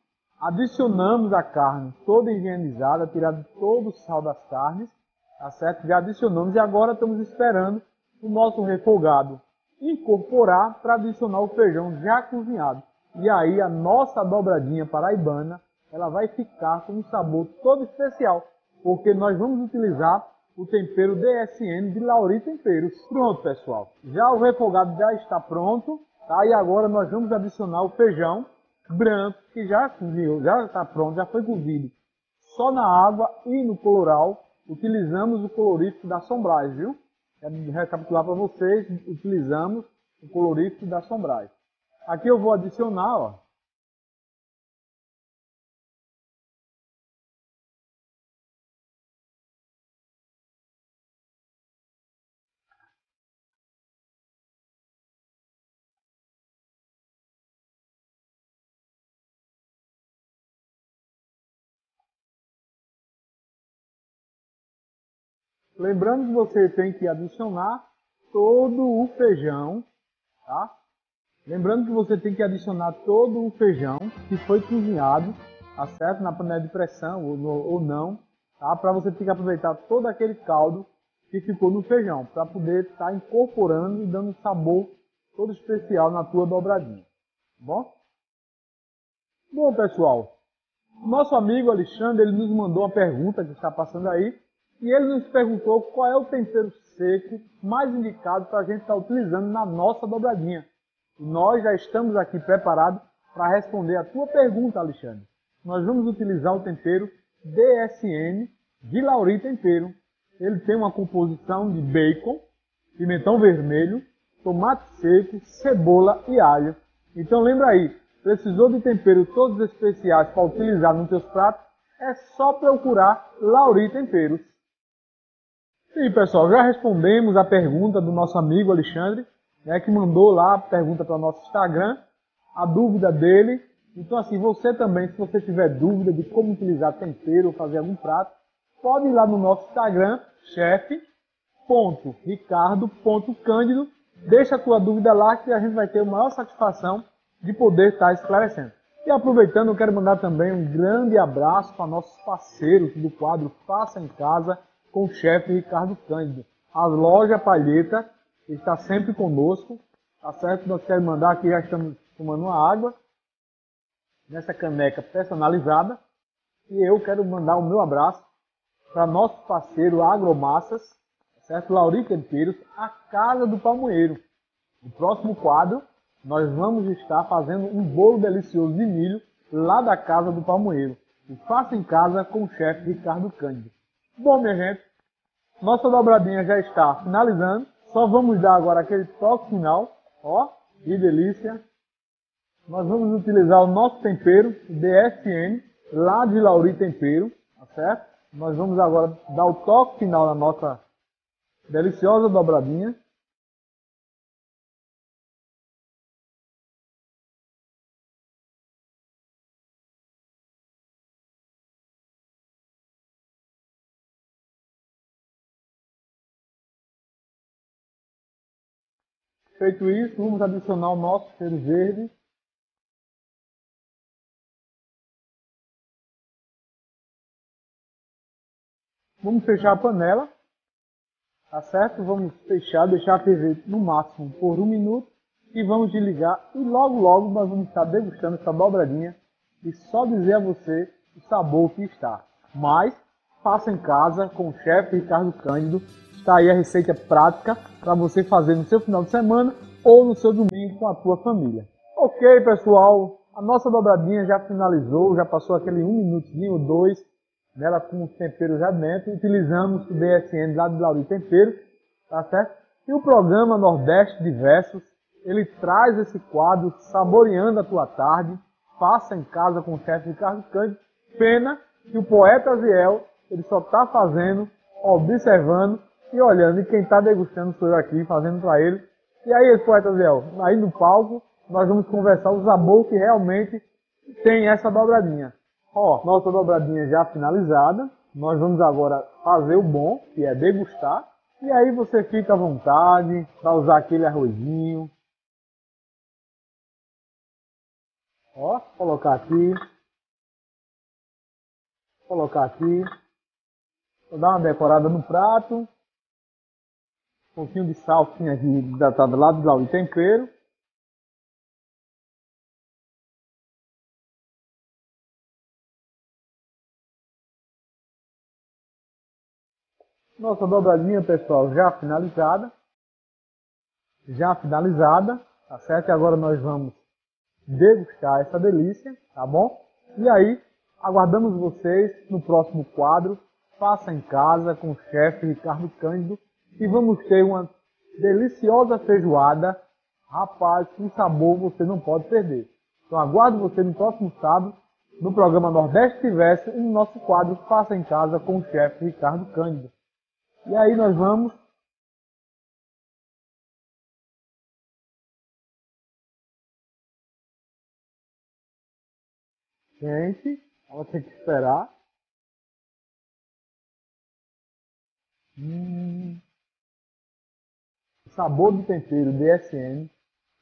[SPEAKER 8] Adicionamos a carne toda higienizada, tirado todo o sal das carnes, tá certo? Já adicionamos e agora estamos esperando o nosso refogado incorporar para adicionar o feijão já cozinhado. E aí a nossa dobradinha paraibana, ela vai ficar com um sabor todo especial, porque nós vamos utilizar o tempero DSN de Lauri Temperos. Pronto, pessoal. Já o refogado já está pronto, tá? E agora nós vamos adicionar o feijão branco, que já cozinhou, já está pronto, já foi cozido. Só na água e no coloral, utilizamos o colorífico da Sombrais, viu? Quero recapitular para vocês, utilizamos o colorífico da Sombrais. Aqui eu vou adicionar, ó, Lembrando que você tem que adicionar todo o feijão, tá? Lembrando que você tem que adicionar todo o feijão que foi cozinhado, tá certo? Na panela de pressão ou, no, ou não, tá? Para você ter que aproveitar todo aquele caldo que ficou no feijão, para poder estar tá incorporando e dando um sabor todo especial na tua dobradinha, tá bom? Bom, pessoal, nosso amigo Alexandre, ele nos mandou uma pergunta que está passando aí, e ele nos perguntou qual é o tempero seco mais indicado para a gente estar tá utilizando na nossa dobradinha. Nós já estamos aqui preparados para responder a tua pergunta, Alexandre. Nós vamos utilizar o tempero DSN de Lauri Tempero. Ele tem uma composição de bacon, pimentão vermelho, tomate seco, cebola e alho. Então lembra aí, precisou de tempero todos especiais para utilizar nos seus pratos? É só procurar Lauri Temperos. E pessoal, já respondemos a pergunta do nosso amigo Alexandre, né, que mandou lá a pergunta para o nosso Instagram, a dúvida dele. Então assim, você também, se você tiver dúvida de como utilizar tempero ou fazer algum prato, pode ir lá no nosso Instagram, chefe.ricardo.cândido, deixa a tua dúvida lá que a gente vai ter a maior satisfação de poder estar esclarecendo. E aproveitando, eu quero mandar também um grande abraço para nossos parceiros do quadro Faça em Casa com o chefe Ricardo Cândido. A loja Palheta está sempre conosco, tá certo? Nós queremos mandar aqui, já estamos tomando uma água nessa caneca personalizada. E eu quero mandar o meu abraço para nosso parceiro Agromassas, tá certo? Laurica Temperos, a Casa do Palmoeiro. No próximo quadro, nós vamos estar fazendo um bolo delicioso de milho lá da Casa do Palmoeiro. O Faça em Casa com o chefe Ricardo Cândido. Bom, minha gente, nossa dobradinha já está finalizando. Só vamos dar agora aquele toque final. Ó, que delícia. Nós vamos utilizar o nosso tempero, o DSN, lá de Lauri Tempero, tá certo? Nós vamos agora dar o toque final na nossa deliciosa dobradinha. Feito isso, vamos adicionar o nosso cheiro verde. Vamos fechar a panela. Tá certo? Vamos fechar, deixar ferver no máximo por um minuto. E vamos desligar. E logo, logo nós vamos estar degustando essa dobradinha. E só dizer a você o sabor que está. Mas, faça em casa com o chefe Ricardo Cândido Está aí a receita prática para você fazer no seu final de semana ou no seu domingo com a tua família. Ok, pessoal, a nossa dobradinha já finalizou, já passou aquele um minutinho ou dois nela com os temperos já dentro. Utilizamos o BSN lá do Lauri Tempero, tá certo? E o programa Nordeste Diversos, ele traz esse quadro saboreando a tua tarde, faça em casa com o chefe Ricardo Cândido. Pena que o poeta Ziel, ele só está fazendo, observando e olhando, e quem está degustando sou eu aqui, fazendo para ele. E aí, poeta Zé, aí no palco, nós vamos conversar o sabor que realmente tem essa dobradinha. Ó, nossa dobradinha já finalizada. Nós vamos agora fazer o bom, que é degustar. E aí você fica à vontade para usar aquele arrozinho. Ó, colocar aqui. Colocar aqui. Vou dar uma decorada no prato pouquinho de sal que tinha aqui lá do lado de tempero. Nossa dobradinha, pessoal, já finalizada. Já finalizada, tá certo? E agora nós vamos degustar essa delícia, tá bom? E aí, aguardamos vocês no próximo quadro. Faça em casa com o chefe Ricardo Cândido e vamos ter uma deliciosa feijoada. Rapaz, que sabor você não pode perder. Então aguardo você no próximo sábado, no programa Nordeste Tivesse, e no nosso quadro Faça em Casa com o chefe Ricardo Cândido. E aí nós vamos Gente, ela tem que esperar. Hum sabor do tempero DSM,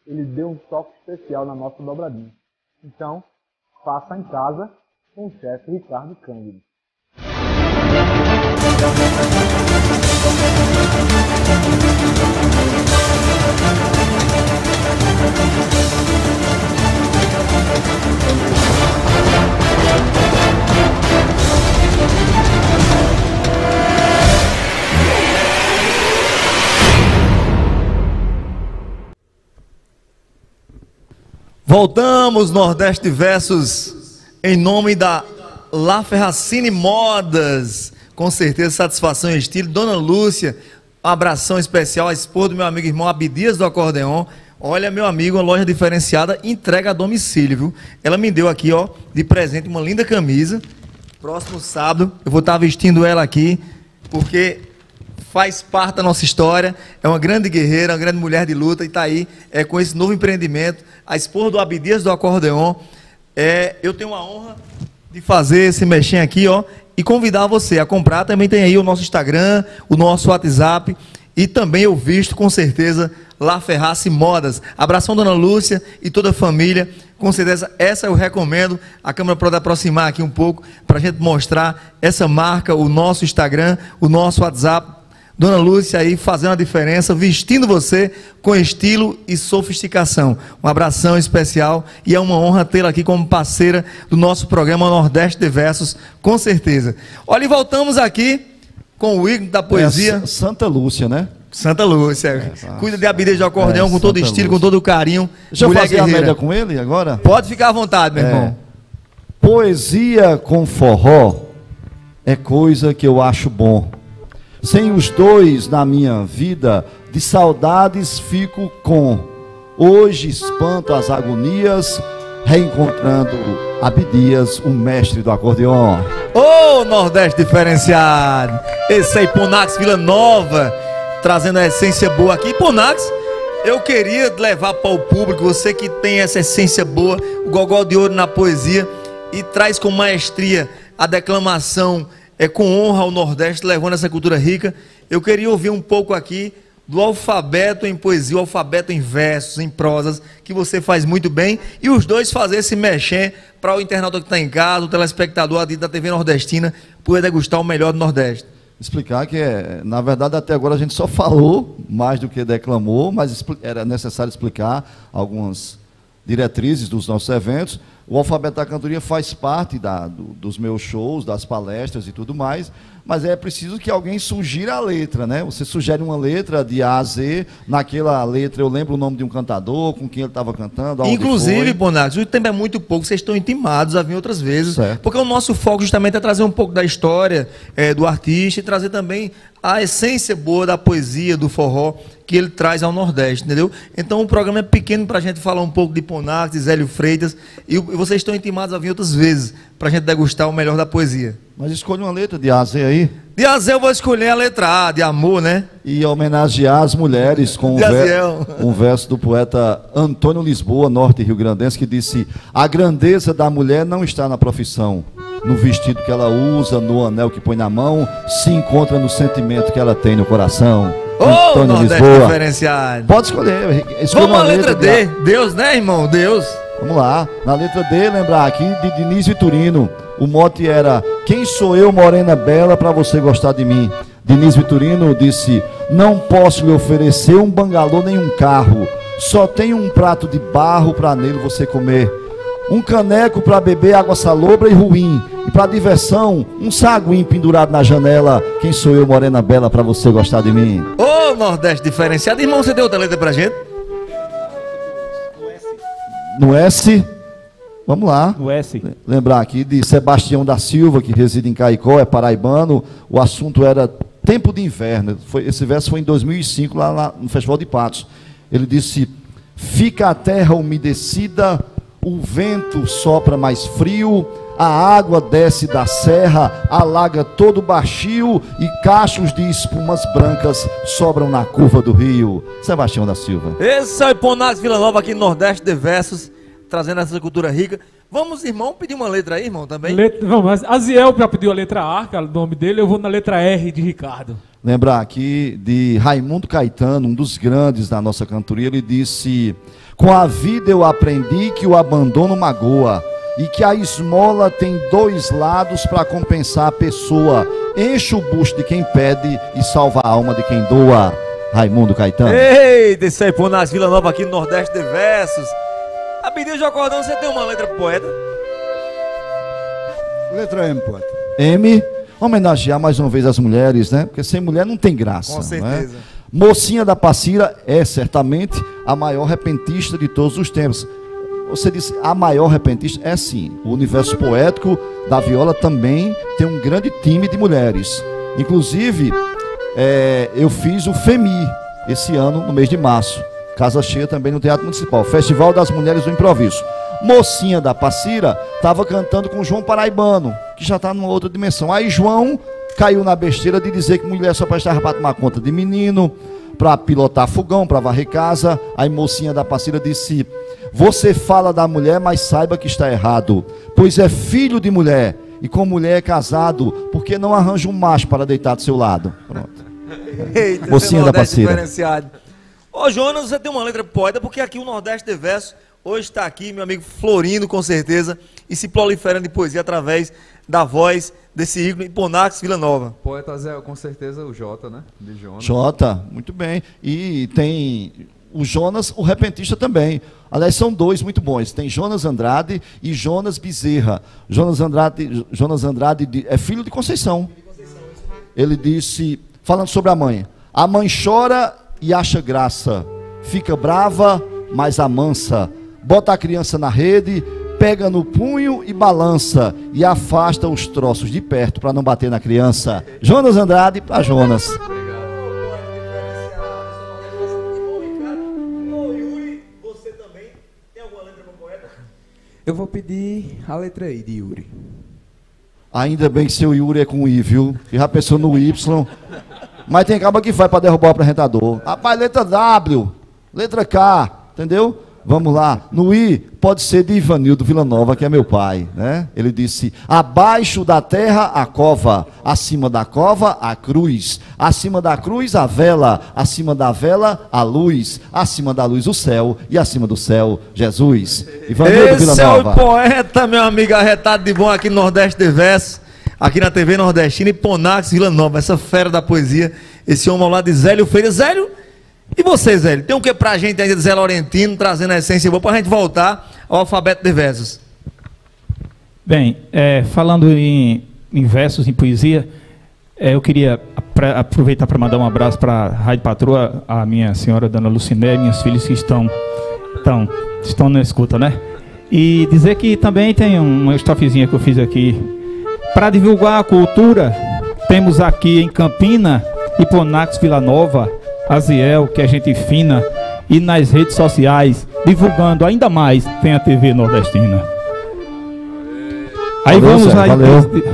[SPEAKER 8] ele deu um toque especial na nossa dobradinha. Então, faça em casa com o chefe Ricardo Cândido.
[SPEAKER 3] Voltamos, Nordeste Versus, em nome da La Ferracine Modas. Com certeza, satisfação e estilo. Dona Lúcia, abração especial à esposa do meu amigo irmão Abdias do Acordeon. Olha, meu amigo, uma loja diferenciada entrega a domicílio, viu? Ela me deu aqui, ó, de presente uma linda camisa. Próximo sábado eu vou estar vestindo ela aqui, porque faz parte da nossa história. É uma grande guerreira, uma grande mulher de luta e está aí é, com esse novo empreendimento. A esposa do Abdias do Acordeon. É, eu tenho uma honra de fazer esse mexer aqui, ó, e convidar você a comprar. Também tem aí o nosso Instagram, o nosso WhatsApp e também eu visto com certeza lá Ferrace Modas. Abração Dona Lúcia e toda a família. Com certeza essa eu recomendo. A câmera pode aproximar aqui um pouco para a gente mostrar essa marca, o nosso Instagram, o nosso WhatsApp. Dona Lúcia aí fazendo a diferença, vestindo você com estilo e sofisticação. Um abração especial e é uma honra tê-la aqui como parceira do nosso programa Nordeste de Versos, com certeza. Olha, e voltamos aqui com o ícone da poesia.
[SPEAKER 5] É Santa Lúcia, né?
[SPEAKER 3] Santa Lúcia. É, Cuida de habilidade de acordeão é, com todo Santa estilo, Lúcia. com todo carinho.
[SPEAKER 5] Deixa Mulher eu fazer guerreira. a média com ele agora?
[SPEAKER 3] Pode ficar à vontade, meu é. irmão.
[SPEAKER 5] Poesia com forró é coisa que eu acho bom. Sem os dois na minha vida, de saudades fico com. Hoje espanto as agonias, reencontrando Abdias, o mestre do acordeon.
[SPEAKER 3] Ô oh, Nordeste diferenciado! Esse aí, Ponax Vila Nova, trazendo a essência boa aqui. Ponax, eu queria levar para o público, você que tem essa essência boa, o gogó de ouro na poesia, e traz com maestria a declamação é com honra ao Nordeste, levando essa cultura rica. Eu queria ouvir um pouco aqui do alfabeto em poesia, o alfabeto em versos, em prosas, que você faz muito bem, e os dois fazer esse mexer para o internauta que está em casa, o telespectador da TV Nordestina, poder degustar o melhor do Nordeste.
[SPEAKER 5] Explicar que, é, na verdade, até agora a gente só falou mais do que declamou, mas era necessário explicar algumas diretrizes dos nossos eventos. O alfabeto da cantoria faz parte da, do, dos meus shows, das palestras e tudo mais, mas é preciso que alguém sugira a letra, né? Você sugere uma letra de A a Z, naquela letra eu lembro o nome de um cantador, com quem ele estava cantando.
[SPEAKER 3] Inclusive, Bonax, o tempo é muito pouco, vocês estão intimados a vir outras vezes, certo. porque o nosso foco justamente é trazer um pouco da história é, do artista e trazer também a essência boa da poesia, do forró, que ele traz ao Nordeste, entendeu? Então o programa é pequeno para a gente falar um pouco de Ponax, de Zélio Freitas, e vocês estão intimados a vir outras vezes, para a gente degustar o melhor da poesia.
[SPEAKER 5] Mas escolhe uma letra de A aí.
[SPEAKER 3] De A eu vou escolher a letra A, de amor, né?
[SPEAKER 5] E homenagear as mulheres com um, ver, um verso do poeta Antônio Lisboa, norte Rio Grandense, que disse: A grandeza da mulher não está na profissão, no vestido que ela usa, no anel que põe na mão, se encontra no sentimento que ela tem no coração.
[SPEAKER 3] Ô, oh, Antônio Lisboa. diferenciado.
[SPEAKER 5] Pode escolher.
[SPEAKER 3] Vamos a letra, letra D. De... Deus, né, irmão? Deus.
[SPEAKER 5] Vamos lá. Na letra D, lembrar aqui de Diniz Vitorino. O mote era: Quem sou eu, morena bela, para você gostar de mim? Diniz Vitorino disse: Não posso lhe oferecer um bangalô nem um carro. Só tenho um prato de barro para nele você comer um caneco para beber água salobra e ruim. E para diversão, um saguim pendurado na janela. Quem sou eu, Morena Bela, para você gostar de mim?
[SPEAKER 3] Ô, Nordeste diferenciado. Irmão, você deu outra letra pra gente?
[SPEAKER 5] No S. Vamos lá.
[SPEAKER 6] No S.
[SPEAKER 5] Lembrar aqui de Sebastião da Silva, que reside em Caicó, é paraibano. O assunto era tempo de inverno. Foi, esse verso foi em 2005, lá, lá no Festival de Patos. Ele disse: Fica a terra umedecida o vento sopra mais frio, a água desce da serra, alaga todo o baixio e cachos de espumas brancas sobram na curva do rio. Sebastião da Silva.
[SPEAKER 3] Esse é o Iponax Vila Nova aqui no Nordeste de Versos, trazendo essa cultura rica. Vamos, irmão, pedir uma letra aí, irmão, também?
[SPEAKER 4] Letra, vamos, Aziel já pediu a letra A, que é o nome dele, eu vou na letra R de Ricardo.
[SPEAKER 5] Lembrar aqui de Raimundo Caetano, um dos grandes da nossa cantoria, ele disse com a vida eu aprendi que o abandono magoa e que a esmola tem dois lados para compensar a pessoa. Enche o busto de quem pede e salva a alma de quem doa. Raimundo Caetano.
[SPEAKER 3] Eita, isso aí, pô, nas Vila Nova aqui no Nordeste de Versos. A pedido de acordão, você tem uma letra poeta?
[SPEAKER 5] Letra M, poeta. M, homenagear mais uma vez as mulheres, né? Porque sem mulher não tem graça. Com
[SPEAKER 3] é? certeza.
[SPEAKER 5] É? Mocinha da Passira é certamente a maior repentista de todos os tempos. Você disse a maior repentista? É sim. O universo poético da viola também tem um grande time de mulheres. Inclusive, é, eu fiz o FEMI esse ano, no mês de março. Casa cheia também no Teatro Municipal. Festival das Mulheres do Improviso. Mocinha da Passira estava cantando com João Paraibano, que já está numa outra dimensão. Aí João caiu na besteira de dizer que mulher só prestava para tomar conta de menino, para pilotar fogão, para varrer casa. Aí mocinha da Passira disse: Você fala da mulher, mas saiba que está errado, pois é filho de mulher. E com mulher é casado, porque não arranja um macho para deitar do seu lado. Pronto.
[SPEAKER 3] Eita,
[SPEAKER 5] Mocinha da
[SPEAKER 3] diferenciado. Ô, Jonas, você tem uma letra poeta, porque aqui o Nordeste de Verso hoje está aqui, meu amigo Florindo, com certeza, e se proliferando de poesia através da voz desse ícone Ponax Vila Nova.
[SPEAKER 7] Poeta Zé, com certeza o Jota, né? De Jonas.
[SPEAKER 5] Jota, muito bem. E tem o Jonas, o repentista também. Aliás, são dois muito bons. Tem Jonas Andrade e Jonas Bezerra. Jonas Andrade, Jonas Andrade de- é filho de Conceição. Ele disse, falando sobre a mãe: A mãe chora e acha graça, fica brava, mas amansa. Bota a criança na rede, pega no punho e balança e afasta os troços de perto para não bater na criança. Jonas Andrade para Jonas.
[SPEAKER 2] Eu vou pedir a letra I de Yuri.
[SPEAKER 5] Ainda bem que seu Yuri é com I, viu? Que já pensou no Y. Mas tem caba que vai para derrubar o apresentador. Rapaz, letra W, letra K, entendeu? Vamos lá. No I, pode ser de Ivanildo Villanova, que é meu pai, né? Ele disse: abaixo da terra a cova, acima da cova a cruz, acima da cruz a vela, acima da vela a luz, acima da luz o céu e acima do céu Jesus. Ivanildo
[SPEAKER 3] Esse é o
[SPEAKER 5] Villanova.
[SPEAKER 3] poeta, meu amigo, arretado de bom aqui no Nordeste de Verso, aqui na TV Nordestina e Ponax Vila Nova, essa fera da poesia, esse homem ao lado de Zélio Feira. Zélio, e você, Zélio? Tem o que pra gente ainda Zé Laurentino, trazendo a essência boa pra gente voltar ao alfabeto de versos?
[SPEAKER 6] Bem, é, falando em, em versos, em poesia, é, eu queria apra- aproveitar para mandar um abraço para a Rádio Patroa, a minha senhora Dona Luciné, minhas filhas que estão, estão, estão na escuta, né? E dizer que também tem uma estofezinha que eu fiz aqui. Para divulgar a cultura, temos aqui em Campina, Hiponax Vila Nova, Aziel, que é gente fina, e nas redes sociais, divulgando ainda mais, tem a TV Nordestina. Aí
[SPEAKER 5] Valeu,
[SPEAKER 6] vamos, aí,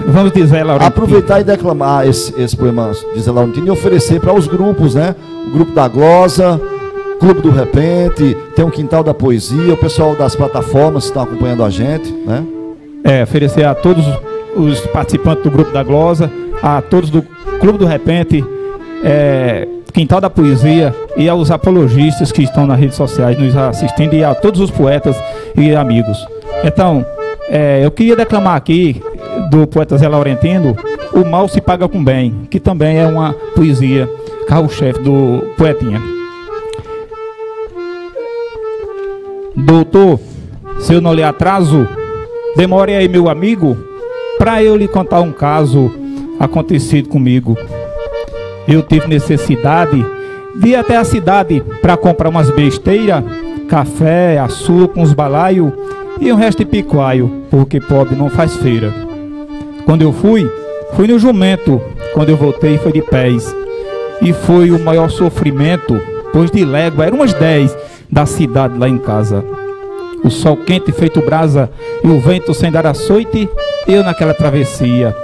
[SPEAKER 6] vamos dizer, Laurentino.
[SPEAKER 5] Aproveitar e declamar esse, esse poema de Zé Laurentino e oferecer para os grupos, né? O grupo da Glosa, Clube do Repente, tem um Quintal da Poesia, o pessoal das plataformas que estão acompanhando a gente, né?
[SPEAKER 6] É, oferecer a todos os participantes do grupo da Glosa, a todos do Clube do Repente, é, Quintal da Poesia e aos apologistas que estão nas redes sociais nos assistindo e a todos os poetas e amigos. Então, é, eu queria declamar aqui do poeta Zé Laurentino, O Mal se Paga com Bem, que também é uma poesia carro-chefe do poetinha. Doutor, se eu não lhe atraso, demore aí, meu amigo, para eu lhe contar um caso acontecido comigo. Eu tive necessidade de ir até a cidade para comprar umas besteiras, café, açúcar, uns balaio e um resto de picoaio, porque pobre não faz feira. Quando eu fui, fui no jumento. Quando eu voltei, foi de pés. E foi o maior sofrimento, pois de légua eram umas 10 da cidade lá em casa. O sol quente feito brasa e o vento sem dar açoite, eu naquela travessia.